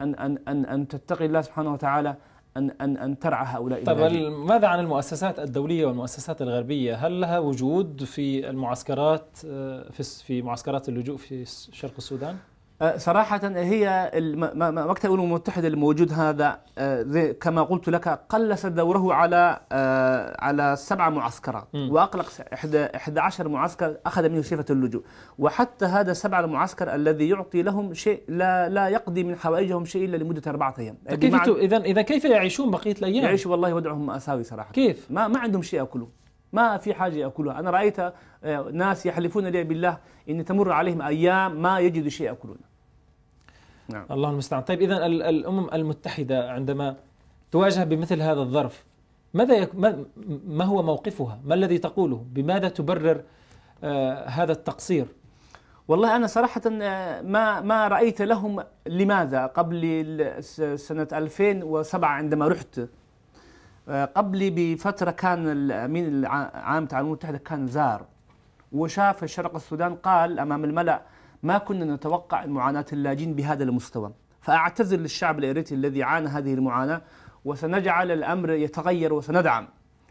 [SPEAKER 2] أن أن أن أن تتقي الله سبحانه وتعالى أن أن أن ترعى هؤلاء
[SPEAKER 1] طيب ماذا عن المؤسسات الدولية والمؤسسات الغربية؟ هل لها وجود في المعسكرات آه، في في معسكرات اللجوء في شرق السودان؟
[SPEAKER 2] أه، صراحة هي مكتب الأمم المتحدة الموجود هذا أه، كما قلت لك قلص دوره على أه، على سبع معسكرات. وأقلق 11 معسكر أخذ منه صفة اللجوء. وحتى هذا السبع المعسكر الذي يعطي لهم شيء لا لا يقضي من حوائجهم شيء إلا لمدة أربعة أيام.
[SPEAKER 1] كيف إذا إذا كيف يعيشون بقية الأيام؟
[SPEAKER 2] يعيشوا والله وضعهم مأساوي صراحة.
[SPEAKER 1] كيف؟
[SPEAKER 2] ما ما عندهم شيء يأكلوه ما في حاجة يأكلوها أنا رأيت ناس يحلفون لي بالله إن تمر عليهم أيام ما يجدوا شيء يأكلونه
[SPEAKER 1] نعم. الله المستعان. طيب إذا الأمم المتحدة عندما تواجه بمثل هذا الظرف ماذا يك... ما هو موقفها؟ ما الذي تقوله؟ بماذا تبرر آه هذا التقصير؟
[SPEAKER 2] والله أنا صراحة آه، ما ما رأيت لهم لماذا قبل سنة 2007 عندما رحت. آه، قبل بفترة كان الأمين العام بتاع الأمم المتحدة كان زار وشاف شرق السودان قال أمام الملأ ما كنا نتوقع معاناة اللاجئين بهذا المستوى. فأعتذر للشعب الإريتري الذي عانى هذه المعاناة وسنجعل الأمر يتغير وسندعم.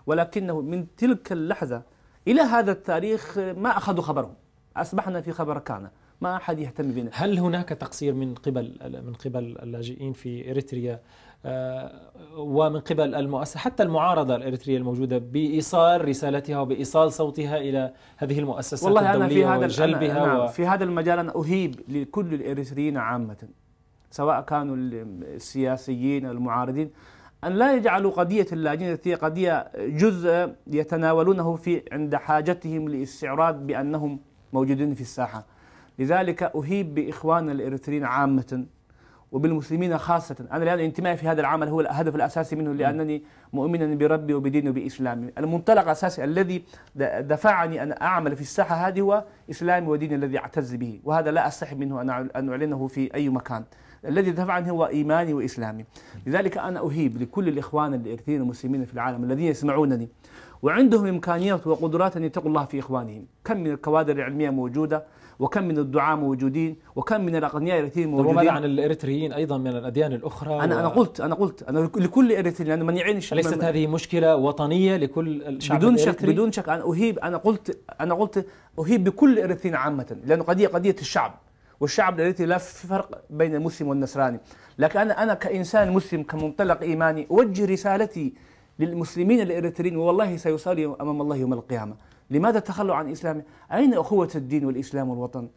[SPEAKER 2] ولكنه من تلك اللحظة إلى هذا التاريخ ما أخذوا خبرهم. أصبحنا في خبر كان. ما أحد يهتم بنا.
[SPEAKER 1] هل هناك تقصير من قبل من قبل اللاجئين في إريتريا؟ ومن قبل المؤسسة حتى المعارضة الإريترية الموجودة بإيصال رسالتها وبإيصال صوتيها إلى هذه المؤسسات والله الدولية أنا في هذا وجلبها
[SPEAKER 2] أنا نعم في هذا المجال أنا أهيب لكل الإريتريين عامة سواء كانوا السياسيين المعارضين أن لا يجعلوا قضية اللاجئين هي قضية جزء يتناولونه في عند حاجتهم لاستعراض بأنهم موجودين في الساحة. لذلك أهيب بإخواننا الإريتريين عامة وبالمسلمين خاصة. أنا الآن انتمائي في هذا العمل هو الهدف الأساسي منه لأنني مؤمنا بربي وبديني وبإسلامي المنطلق الأساسي الذي دفعني أن أعمل في الساحة هذه هو إسلامي وديني الذي أعتز به. وهذا لا أستحب منه أن أعلنه في أي مكان. الذي دفعني هو إيماني وإسلامي. لذلك أنا أهيب لكل الإخوان الإرثيين المسلمين في العالم الذين يسمعونني. وعندهم إمكانيات وقدرات أن يتقوا الله في إخوانهم. كم من الكوادر العلمية موجودة وكم من الدعاة موجودين وكم من الأغنياء الإريتريين موجودين
[SPEAKER 1] وماذا عن الإريتريين أيضا من الأديان الأخرى؟
[SPEAKER 2] أنا و... أنا قلت أنا قلت أنا لكل إريتري لأن من يعين
[SPEAKER 1] الشعب ليست هذه مشكلة وطنية لكل الشعب
[SPEAKER 2] بدون شك بدون شك أنا أهيب أنا قلت أنا قلت أهيب بكل الإريتريين عامة لأنه قضية قضية الشعب والشعب الإريتري لا في فرق بين المسلم والنصراني. لكن أنا أنا كإنسان مسلم كمنطلق إيماني أوجه رسالتي للمسلمين الإريتريين والله سيصلي أمام الله يوم القيامة. لماذا تخلوا عن إسلام أين أخوة الدين والإسلام والوطن؟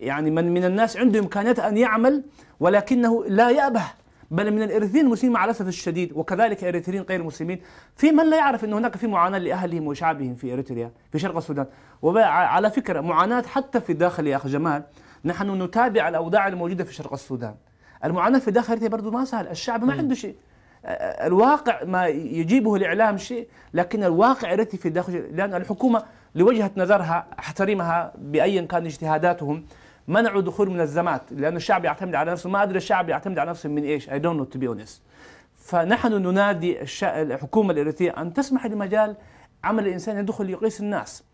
[SPEAKER 2] يعني من من الناس عنده إمكانيات أن يعمل ولكنه لا يأبه. بل من الإريتريين المسلمين مع الأسف الشديد وكذلك إريتريين غير المسلمين في من لا يعرف أن هناك في معاناة لأهلهم وشعبهم في إريتريا في شرق السودان. وعلى فكرة معاناة حتى في الداخل يا أخ جمال نحن نتابع الأوضاع الموجودة في شرق السودان. المعاناة في الداخل إريتريا برضو ما سهل الشعب ما عنده شيء. الواقع ما يجيبه الإعلام شيء لكن الواقع التي في الداخل لأن الحكومة لوجهة نظرها احترمها بأيا كان اجتهاداتهم منعوا دخول منظمات لأن الشعب يعتمد على نفسه. ما أدري الشعب يعتمد على نفسه من إيش I don't know to be honest. فنحن ننادي الحكومة الإريترية أن تسمح لمجال عمل الإنسان يدخل يقيس الناس.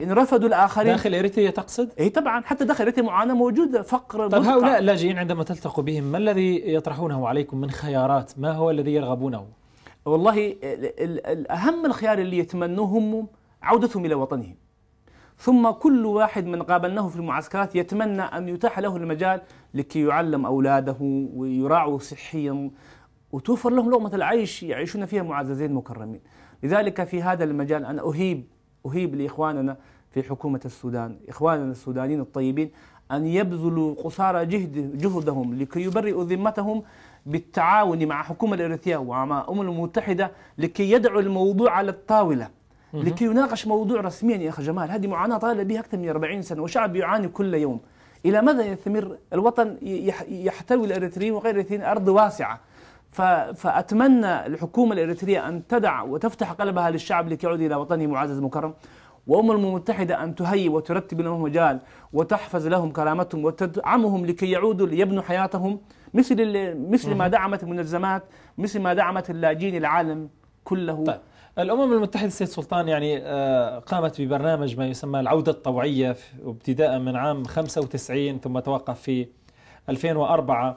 [SPEAKER 2] إن رفضوا الآخرين
[SPEAKER 1] داخل إريتريا تقصد؟
[SPEAKER 2] أي طبعا حتى داخل إريتريا معاناة موجودة فقر
[SPEAKER 1] طيب هؤلاء اللاجئين عندما تلتقوا بهم ما الذي يطرحونه عليكم من خيارات؟ ما هو الذي يرغبونه؟
[SPEAKER 2] والله الأهم الخيار اللي يتمنوه هم عودتهم إلى وطنهم ثم كل واحد من قابلناه في المعسكرات يتمنى أن يتاح له المجال لكي يعلم أولاده ويراعوا صحيا وتوفر لهم لقمة العيش يعيشون فيها معززين مكرمين لذلك في هذا المجال أنا أهيب أهيب لإخواننا في حكومة السودان إخواننا السودانيين الطيبين أن يبذلوا قصارى جهد جهدهم لكي يبرئوا ذمتهم بالتعاون مع حكومة الإريتريا ومع الأمم المتحدة لكي يدعوا الموضوع على الطاولة لكي يناقش موضوع رسميا يا أخي جمال. هذه معاناة طالة بها أكثر من 40 سنة وشعب يعاني كل يوم. إلى ماذا يستمر الوطن يحتوي الإريتريين وغير الإريتريين أرض واسعة. فأتمنى الحكومة الإريترية أن تدع وتفتح قلبها للشعب لكي يعود إلى وطنه معزز مكرم وأمم المتحدة أن تهيئ وترتب لهم مجال وتحفظ لهم كرامتهم وتدعمهم لكي يعودوا ليبنوا حياتهم مثل مثل ما دعمت المنظمات مثل ما دعمت اللاجئين العالم كله.
[SPEAKER 1] طيب. الأمم المتحدة سيد سلطان يعني آه، قامت ببرنامج ما يسمى العودة الطوعية ابتداء من عام 95 ثم توقف في 2004 آه،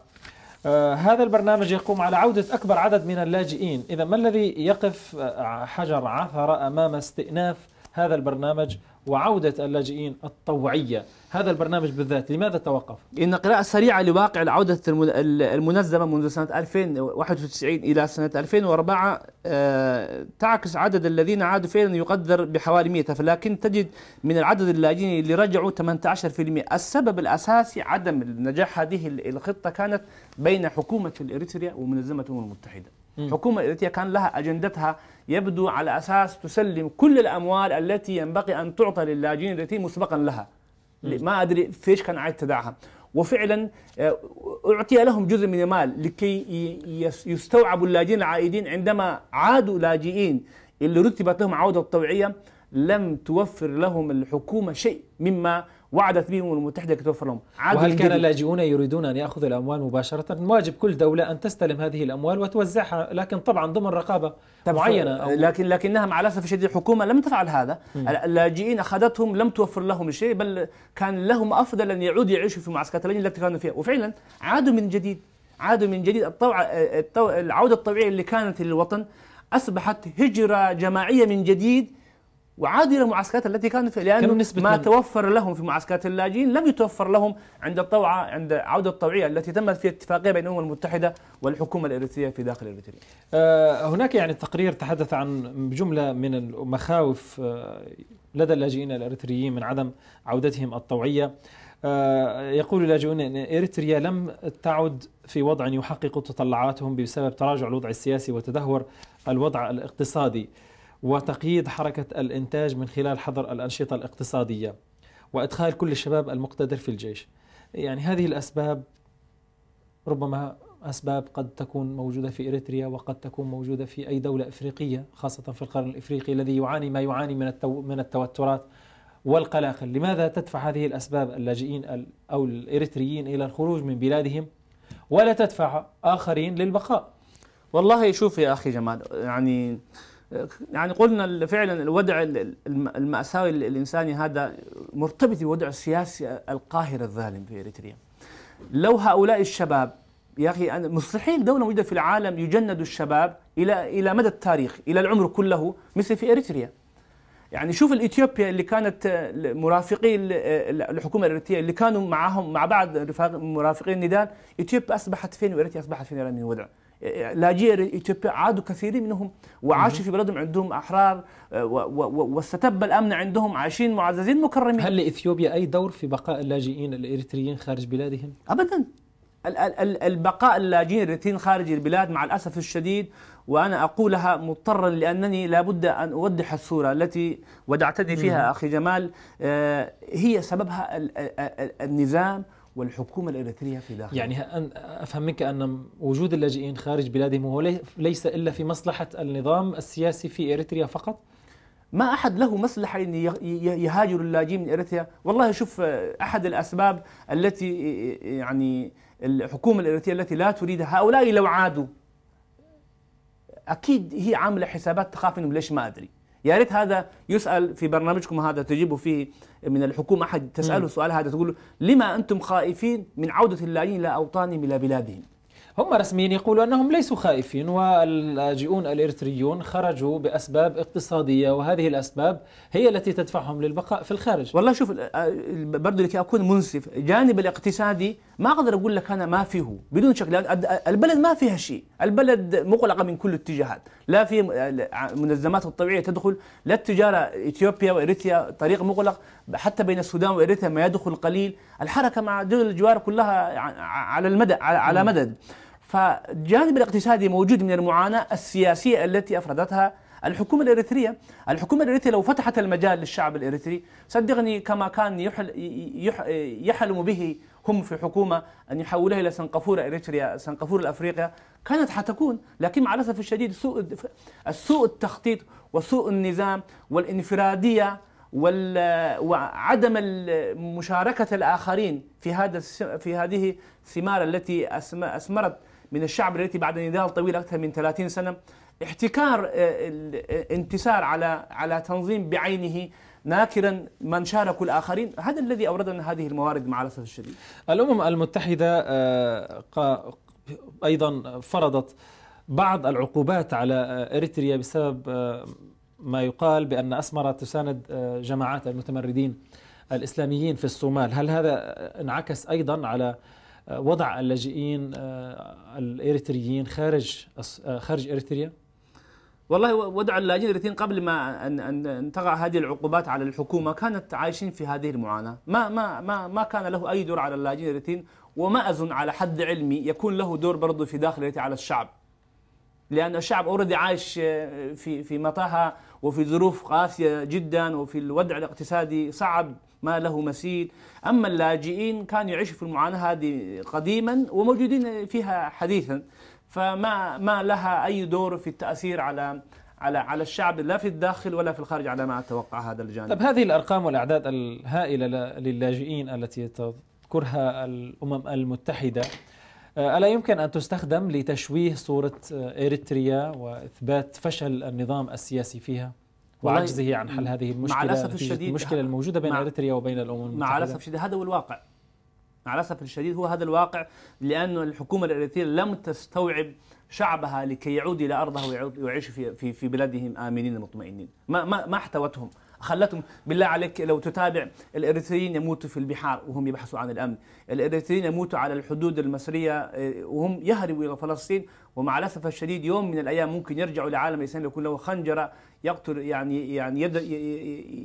[SPEAKER 1] هذا البرنامج يقوم على عودة أكبر عدد من اللاجئين. إذا ما الذي يقف آه، حجر عثرة أمام استئناف هذا البرنامج وعودة اللاجئين الطوعية؟ هذا البرنامج بالذات لماذا توقف؟
[SPEAKER 2] إن قراءة سريعة لواقع العودة المنظمة منذ سنة 2091 إلى سنة 2004 آه، تعكس عدد الذين عادوا فعلا يقدر بحوالي 100 لكن تجد من العدد اللاجئين اللي رجعوا 18% السبب الأساسي عدم نجاح هذه الخطة كانت بين حكومة الإريتريا ومنظمة الأمم المتحدة حكومة التي كان لها أجندتها يبدو على أساس تسلم كل الأموال التي ينبغي أن تعطى للاجئين التي مسبقا لها. ما أدري فيش كان عايز تدعها وفعلا آه، أعطي لهم جزء من المال لكي يستوعبوا اللاجئين العائدين. عندما عادوا لاجئين اللي رتبت لهم عودة طوعية لم توفر لهم الحكومة شيء مما وعدت بهم المتحدة توفر لهم.
[SPEAKER 1] وهل كان اللاجئون يريدون أن يأخذوا الأموال مباشرة؟ واجب كل دولة أن تستلم هذه الأموال وتوزعها لكن طبعا ضمن رقابة معينة
[SPEAKER 2] أو لكن لكنها مع الأسف الشديد الحكومة لم تفعل هذا. م. اللاجئين أخذتهم لم توفر لهم شيء بل كان لهم أفضل أن يعودوا يعيشوا في معسكرات اللاجئين التي كانوا فيها. وفعلا عادوا من جديد. عادوا من جديد. الطوع العودة الطبيعية اللي كانت للوطن أصبحت هجرة جماعية من جديد وعادوا إلى المعسكرات التي كانوا فيها لأنه ما توفر لهم في معسكرات اللاجئين لم يتوفر لهم عند الطوعة عند عودة الطوعية التي تمت في اتفاقية بين الأمم المتحدة والحكومة الإريترية في داخل إريتريا.
[SPEAKER 1] آه هناك يعني تقرير تحدث عن جملة من المخاوف آه لدى اللاجئين الإريتريين من عدم عودتهم الطوعية. آه يقول اللاجئون إن إريتريا لم تعد في وضع يحقق تطلعاتهم بسبب تراجع الوضع السياسي وتدهور الوضع الاقتصادي. وتقييد حركة الإنتاج من خلال حظر الأنشطة الاقتصادية وإدخال كل الشباب المقتدر في الجيش. يعني هذه الأسباب ربما أسباب قد تكون موجودة في إريتريا وقد تكون موجودة في أي دولة إفريقية خاصة في القرن الإفريقي الذي يعاني ما يعاني من من التوترات والقلاقل لماذا تدفع هذه الأسباب اللاجئين أو الإريتريين إلى الخروج من بلادهم؟ ولا تدفع آخرين للبقاء.
[SPEAKER 2] والله شوف يا أخي جمال يعني يعني قلنا فعلا الوضع المأساوي الإنساني هذا مرتبط بالوضع السياسي القاهر الظالم في إريتريا. لو هؤلاء الشباب يا أخي مستحيل دولة موجودة في العالم يجند الشباب إلى إلى مدى التاريخ إلى العمر كله مثل في إريتريا. يعني شوف الإثيوبيا اللي كانت مرافقي الحكومة الإريترية اللي كانوا معهم مع بعض مرافقين النضال إثيوبيا أصبحت فين وإريتريا أصبحت فين من وضع؟ لاجئي اثيوبيا عادوا كثيرين منهم وعاشوا في بلدهم عندهم أحرار آه، واستتب الأمن عندهم عايشين معززين مكرمين.
[SPEAKER 1] هل لإثيوبيا أي دور في بقاء اللاجئين الإريتريين خارج بلادهم؟
[SPEAKER 2] ابدا. البقاء اللاجئين الإريتريين خارج البلاد مع الأسف الشديد وأنا أقولها مضطرا لأنني لابد أن أوضح الصورة التي ودعتني فيها أخي جمال. آه، هي سببها النظام والحكومة الإريترية في داخل
[SPEAKER 1] يعني أفهم منك أن وجود اللاجئين خارج بلادهم هو ليس إلا في مصلحة النظام السياسي في إريتريا فقط؟
[SPEAKER 2] ما أحد له مصلحة أن يهاجر اللاجئين من إريتريا. والله شوف أحد الأسباب التي يعني الحكومة الإريترية التي لا تريد هؤلاء لو عادوا أكيد هي عاملة حسابات تخاف منهم ليش ما أدري. يا ريت هذا يسأل في برنامجكم هذا تجيبوا فيه من الحكومة أحد تساله السؤال هذا تقول لما أنتم خائفين من عودة اللاجئين إلى أوطانهم إلى بلادهم
[SPEAKER 1] هم رسميا يقولوا أنهم ليسوا خائفين واللاجئون الإريتريون خرجوا بأسباب اقتصادية وهذه الأسباب هي التي تدفعهم للبقاء في الخارج.
[SPEAKER 2] والله شوف برضه لكي أكون منصف، الجانب الاقتصادي ما أقدر أقول لك أنا ما فيه بدون شك البلد ما فيها شيء، البلد مغلقة من كل الاتجاهات، لا في منظمات الطبيعية تدخل، لا التجارة إثيوبيا وإريتريا طريق مغلق، حتى بين السودان وإريتريا ما يدخل قليل، الحركة مع دول الجوار كلها على المدى على مدد. فالجانب الاقتصادي موجود من المعاناة السياسية التي أفردتها الحكومة الإريترية. الحكومة الإريترية لو فتحت المجال للشعب الإريتري صدقني كما كان يحل يحلم به هم في حكومة أن يحولها إلى سنغافورة إريتريا سنغافورة الأفريقيا كانت حتكون لكن مع الأسف الشديد سوء السوء التخطيط وسوء النظام والانفرادية وعدم مشاركة الآخرين في هذا في هذه الثمار التي أثمرت من الشعب التي بعد نضال طويل أكثر من 30 سنة. احتكار الانتصار على على تنظيم بعينه ناكرا من شاركوا الآخرين. هذا الذي أوردنا هذه الموارد مع الأسف الشديد.
[SPEAKER 1] الأمم المتحدة آه، أيضا فرضت بعض العقوبات على إريتريا بسبب آه، ما يقال بأن أسمرة تساند آه، جماعات المتمردين الإسلاميين في الصومال. هل هذا انعكس أيضا على وضع اللاجئين الإريتريين خارج خارج إريتريا؟
[SPEAKER 2] والله وضع اللاجئين قبل ما ان ان تقع هذه العقوبات على الحكومة كانت عايشين في هذه المعاناة، ما ما ما ما كان له أي دور على اللاجئين وما أظن على حد علمي يكون له دور برضه في داخل على الشعب. لأن الشعب اوريدي عايش في في متاهه وفي ظروف قاسية جدا وفي الوضع الاقتصادي صعب ما له مثيل، أما اللاجئين كانوا يعيشوا في المعاناة هذه قديما وموجودين فيها حديثا. فما ما لها أي دور في التأثير على على على الشعب لا في الداخل ولا في الخارج على ما أتوقع هذا الجانب.
[SPEAKER 1] طيب هذه الأرقام والأعداد الهائلة للاجئين التي تذكرها الأمم المتحدة آه، ألا يمكن أن تستخدم لتشويه صورة إريتريا وإثبات فشل النظام السياسي فيها؟ وعجزه عن حل هذه المشكلة مع الاسف الشديد المشكلة الموجودة بين إريتريا وبين الأمم المتحدة
[SPEAKER 2] مع الأسف الشديد هذا هو الواقع مع الأسف الشديد هو هذا الواقع لأن الحكومة الاريتريه لم تستوعب شعبها لكي يعود إلى ارضه ويعيش في في في بلادهم آمنين مطمئنين. ما ما ما احتوتهم. خلتهم بالله عليك لو تتابع الاريتريين يموتوا في البحار وهم يبحثوا عن الأمن، الاريتريين يموتوا على الحدود المصرية آه، وهم يهربوا إلى فلسطين. ومع الأسف الشديد يوم من الأيام ممكن يرجعوا لعالم الإسلام يكون له خنجرة يقتل يعني يعني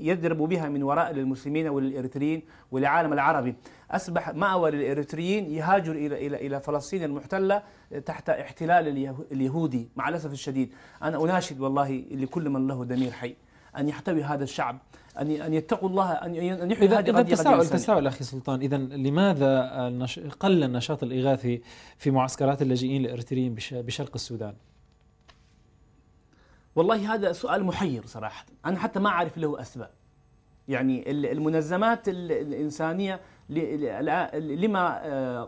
[SPEAKER 2] يضرب بها من وراء للمسلمين وللإريتريين وللعالم العربي، أصبح مأوى للإريتريين يهاجر إلى إلى إلى فلسطين المحتلة تحت احتلال اليهودي مع الأسف الشديد، أنا أناشد والله لكل من له ضمير حي أن يحتوي هذا الشعب أن أن يتقوا الله أن أن
[SPEAKER 1] يحيوا هذه القضية تساؤل تساؤل أخي سلطان اذا لماذا قل النشاط الإغاثي في معسكرات اللاجئين الاريتريين بشرق السودان؟
[SPEAKER 2] والله هذا سؤال محير صراحة. أنا حتى ما أعرف له أسباب. يعني المنظمات الإنسانية لما آه،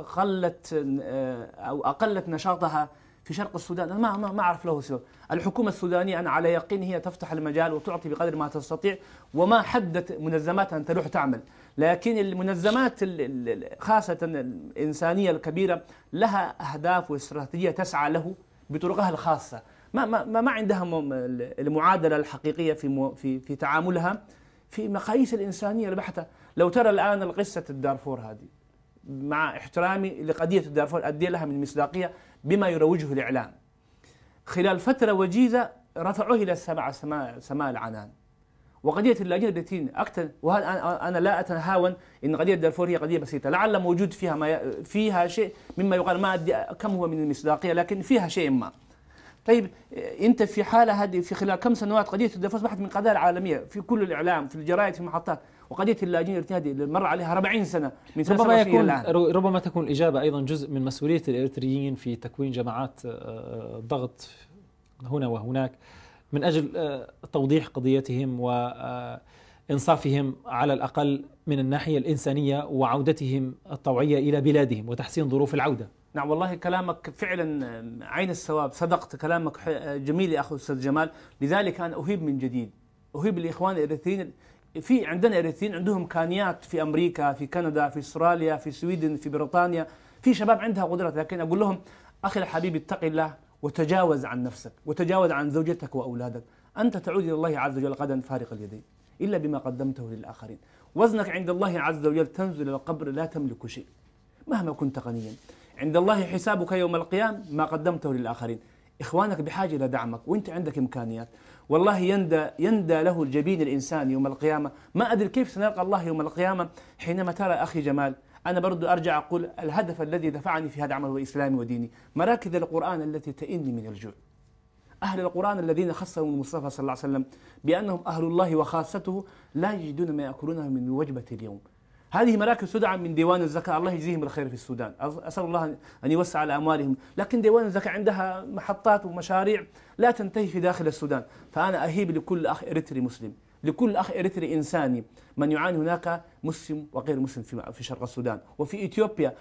[SPEAKER 2] قلت آه، أو أقلت نشاطها في شرق السودان أنا ما ما أعرف له سبب. الحكومة السودانية أنا على يقين هي تفتح المجال وتعطي بقدر ما تستطيع وما حدت منظمات أن تروح تعمل. لكن المنظمات خاصة الإنسانية الكبيرة لها أهداف واستراتيجية تسعى له بطرقها الخاصة. ما ما ما عندها المعادلة الحقيقية في في في تعاملها في مقاييس الإنسانية البحتة. لو ترى الآن قصه الدارفور هذه مع احترامي لقضية الدارفور أدي لها من مصداقية بما يروجه الإعلام. خلال فترة وجيزة رفعوه إلى السماء سماء, سماء العنان. وقضية اللاجئين التي أكثر وهذا أنا لا أتهاون أن قضية دارفور هي قضية بسيطة. لعل موجود فيها ما فيها شيء مما يقال. ما أدي كم هو من المصداقية لكن فيها شيء ما. طيب انت في حالة هذه في خلال كم سنوات قضية الدارفور أصبحت من قضايا العالميه في كل الإعلام في الجرائد في المحطات وقضية اللاجئين هذه مر عليها 40 سنة
[SPEAKER 1] من ربما يكون الآن. ربما تكون الاجابه أيضا جزء من مسؤولية الاريتريين في تكوين جماعات آه، آه، ضغط هنا وهناك من أجل آه، توضيح قضيتهم وانصافهم على الأقل من الناحية الإنسانية وعودتهم الطوعية إلى بلادهم وتحسين ظروف العودة.
[SPEAKER 2] نعم والله كلامك فعلا عين الصواب صدقت كلامك جميل يا اخو أستاذ جمال. لذلك أنا أهيب من جديد. أهيب الاخوان الاريتريين في عندنا اريتريين عندهم إمكانيات في أمريكا في كندا في أستراليا في السويدن في بريطانيا. في شباب عندها قدرات. لكن أقول لهم أخي الحبيب اتق الله وتجاوز عن نفسك وتجاوز عن زوجتك وأولادك. أنت تعود إلى الله عز وجل غدا فارغ اليدين إلا بما قدمته للآخرين. وزنك عند الله عز وجل تنزل إلى القبر لا تملك شيء مهما كنت غنيا. عند الله حسابك يوم القيامة ما قدمته للآخرين. إخوانك بحاجة إلى دعمك وأنت عندك إمكانيات. والله يندى يندى له الجبين الإنسان يوم القيامة. ما أدري كيف سنلقى الله يوم القيامة حينما ترى أخي جمال. أنا برضو أرجع أقول الهدف الذي دفعني في هذا العمل هو إسلامي وديني. مراكز القرآن التي تئني من الجوع. أهل القرآن الذين خصهم المصطفى صلى الله عليه وسلم بأنهم أهل الله وخاصته لا يجدون ما يأكلونه من وجبة اليوم. هذه مراكز تدعم من ديوان الزكاة. الله يجزيهم الخير في السودان. أسأل الله أن يوسع على أموالهم. لكن ديوان الزكاة عندها محطات ومشاريع لا تنتهي في داخل السودان. فأنا أهيب لكل أخ إريتري مسلم. لكل أخ إريتري إنساني. من يعاني هناك مسلم وغير مسلم في شرق السودان. وفي إثيوبيا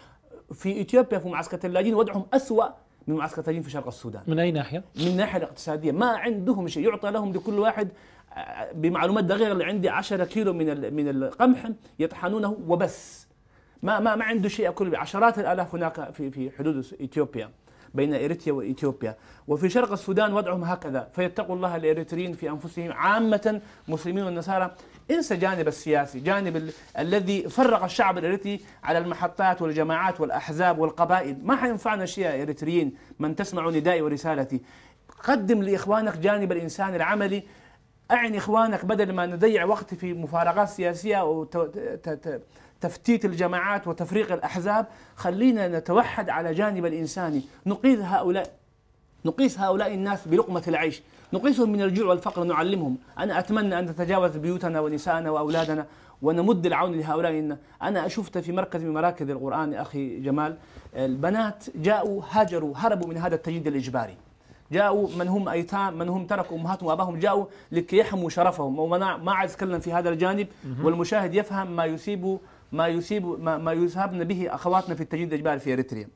[SPEAKER 2] في إثيوبيا في معسكر اللاجئين وضعهم أسوأ من معسكر اللاجئين في شرق السودان.
[SPEAKER 1] من أي ناحية؟
[SPEAKER 2] من الناحيه الاقتصادية. ما عندهم شيء. يعطى لهم لكل واحد آه، بمعلومات دقيقة اللي عندي 10 كيلو من من القمح يطحنونه وبس. ما ما ما عنده شيء ياكل بعشرات الآلاف هناك في في حدود إثيوبيا. بين إريتريا وإثيوبيا. وفي شرق السودان وضعهم هكذا. فيتقوا الله الإريتريين في أنفسهم عامة مسلمين والنصارى. انسى جانب السياسي جانب ال... الذي فرق الشعب الإريتري على المحطات والجماعات والأحزاب والقبائل. ما حينفعنا شيء يا إريتريين من تسمع ندائي ورسالتي. قدم لإخوانك جانب الإنسان العملي. أعني إخوانك بدل ما نضيع وقت في مفارقات سياسية وتفتيت الجماعات وتفريق الأحزاب خلينا نتوحد على جانب الإنساني. نقيس هؤلاء نقيس هؤلاء الناس بلقمة العيش. نقيسهم من الجوع والفقر نعلمهم. أنا أتمنى أن نتجاوز بيوتنا ونسائنا وأولادنا ونمد العون لهؤلاء أنا شفت في مركز من مراكز القرآن أخي جمال. البنات جاءوا هاجروا هربوا من هذا التجديد الإجباري. جاءوا من هم أيتام من هم تركوا أمهاتهم وأباهم جاءوا لكي يحموا شرفهم. وما ما عايز اتكلم في هذا الجانب. والمشاهد يفهم ما يصيب ما يصيب ما, ما يصابن به أخواتنا في التجديد الإجباري في إريتريا.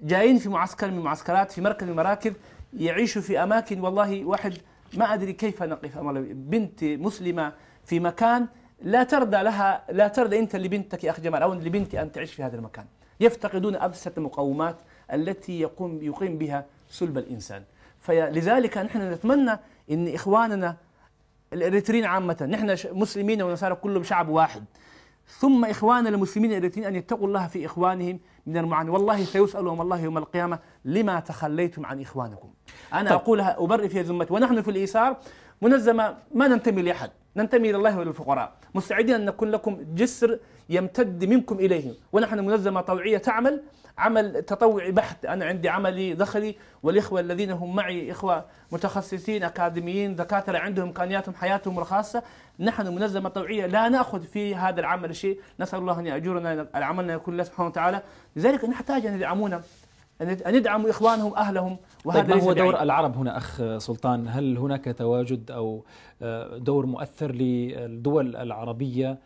[SPEAKER 2] جايين في معسكر من المعسكرات في مركز من المراكز يعيشوا في أماكن والله واحد ما أدري كيف نقف. امام بنت مسلمة في مكان لا ترضى لها لا ترضى أنت لبنتك يا اخ جمال أو لبنتي أن تعيش في هذا المكان. يفتقدون أبسط المقومات التي يقوم يقيم بها سلب الإنسان. فلذلك نحن نتمنى إن إخواننا الإريتريين عامة نحن مسلمين ونصارى كلهم شعب واحد. ثم اخواننا المسلمين الاريتريين أن يتقوا الله في إخوانهم من المعاني. والله سيسألهم الله يوم القيامة لما تخليتم عن إخوانكم؟ أنا طب. أقولها أبرئ في ذمتي ونحن في الإيثار منظمه ما ننتمي لأحد. ننتمي إلى الله وللفقراء. مستعدين أن نكون لكم جسر يمتد منكم إليهم. ونحن منظمه طوعية تعمل عمل تطوعي بحت. أنا عندي عملي دخلي والإخوة الذين هم معي إخوة متخصصين أكاديميين دكاترة عندهم إمكانياتهم حياتهم الخاصة. نحن منظمة طوعية لا نأخذ في هذا العمل شيء. نسأل الله أن يأجرنا عملنا يكون الله سبحانه وتعالى. لذلك نحتاج أن يدعمونا أن يدعموا إخوانهم أهلهم.
[SPEAKER 1] وهذا طيب ما هو دور العرب هنا أخ سلطان؟ هل هناك تواجد أو آه، دور مؤثر للدول العربية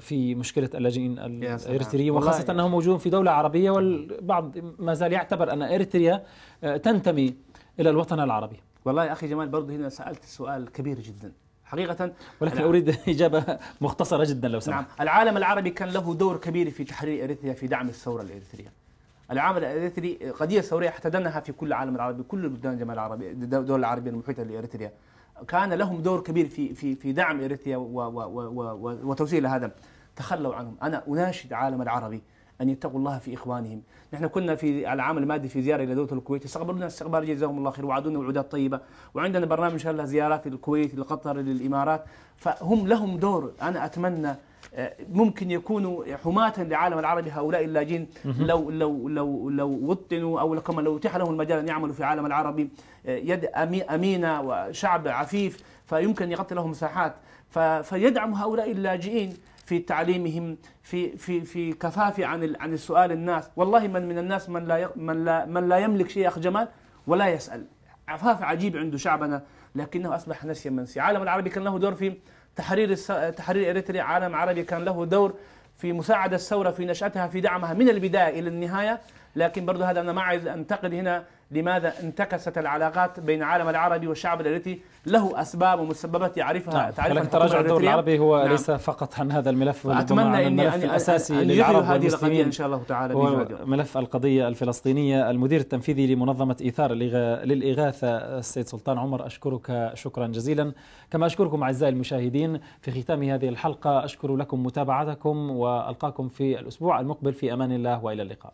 [SPEAKER 1] في مشكلة اللاجئين الإريتريين وخاصة أنهم موجودون في دولة عربية والبعض ما زال يعتبر أن إريتريا آه، تنتمي إلى الوطن العربي.
[SPEAKER 2] والله يا أخي جمال برضه هنا سألت سؤال كبير جدا. حقيقة
[SPEAKER 1] ولكن أريد إجابة مختصرة جدا لو سمحت.
[SPEAKER 2] نعم. العالم العربي كان له دور كبير في تحرير إريتريا في دعم الثورة الإريترية. العالم الإريتري قضية ثورية احتضنها في كل العالم العربي كل البلدان الجمال العربي الدول العربية المحيطة لإريتريا. كان لهم دور كبير في في في دعم اريتريا وتوسيل هذا. تخلوا عنهم. أنا أناشد العالم العربي أن يتقوا الله في إخوانهم، نحن كنا في العام الماضي في زيارة إلى دولة الكويت. استقبلونا استقبال جزاهم الله خير. وعدونا وعودات طيبة، وعندنا برنامج ان شاء الله زيارات للكويت لقطر للإمارات، فهم لهم دور. أنا أتمنى ممكن يكونوا حماة للعالم العربي هؤلاء اللاجئين لو لو لو لو وطنوا أو كما لو اتيح لهم المجال أن يعملوا في العالم العربي آه، يد أمينة وشعب عفيف فيمكن يغطي لهم مساحات. فيدعم هؤلاء اللاجئين في تعليمهم في في في كفاف عن عن السؤال الناس. والله من من الناس من لا من لا من لا يملك شيء اخ جمال ولا يسأل. عفاف عجيب عنده شعبنا لكنه أصبح نسيا منسيا العالم العربي كان له دور في تحرير تحرير إريتريا عالم عربي كان له دور في مساعدة الثورة في نشأتها في دعمها من البداية إلى النهاية. لكن برضو هذا أنا ما عايز أنتقد هنا لماذا انتكست العلاقات بين العالم العربي والشعب الإريتري؟ له أسباب ومسببات يعرفها
[SPEAKER 1] نعم. تعرفها تراجع الدور العربي هو نعم. ليس فقط عن هذا الملف
[SPEAKER 2] أتمنى اني الملف
[SPEAKER 1] الأساسي
[SPEAKER 2] أن
[SPEAKER 1] للعرب
[SPEAKER 2] هذه القضية إن شاء الله تعالى
[SPEAKER 1] هو ملف القضية الفلسطينية. المدير التنفيذي لمنظمة إيثار للإغاثة السيد سلطان عمر أشكرك شكرا جزيلا. كما أشكركم أعزائي المشاهدين في ختام هذه الحلقة أشكر لكم متابعتكم وألقاكم في الأسبوع المقبل في أمان الله وإلى اللقاء.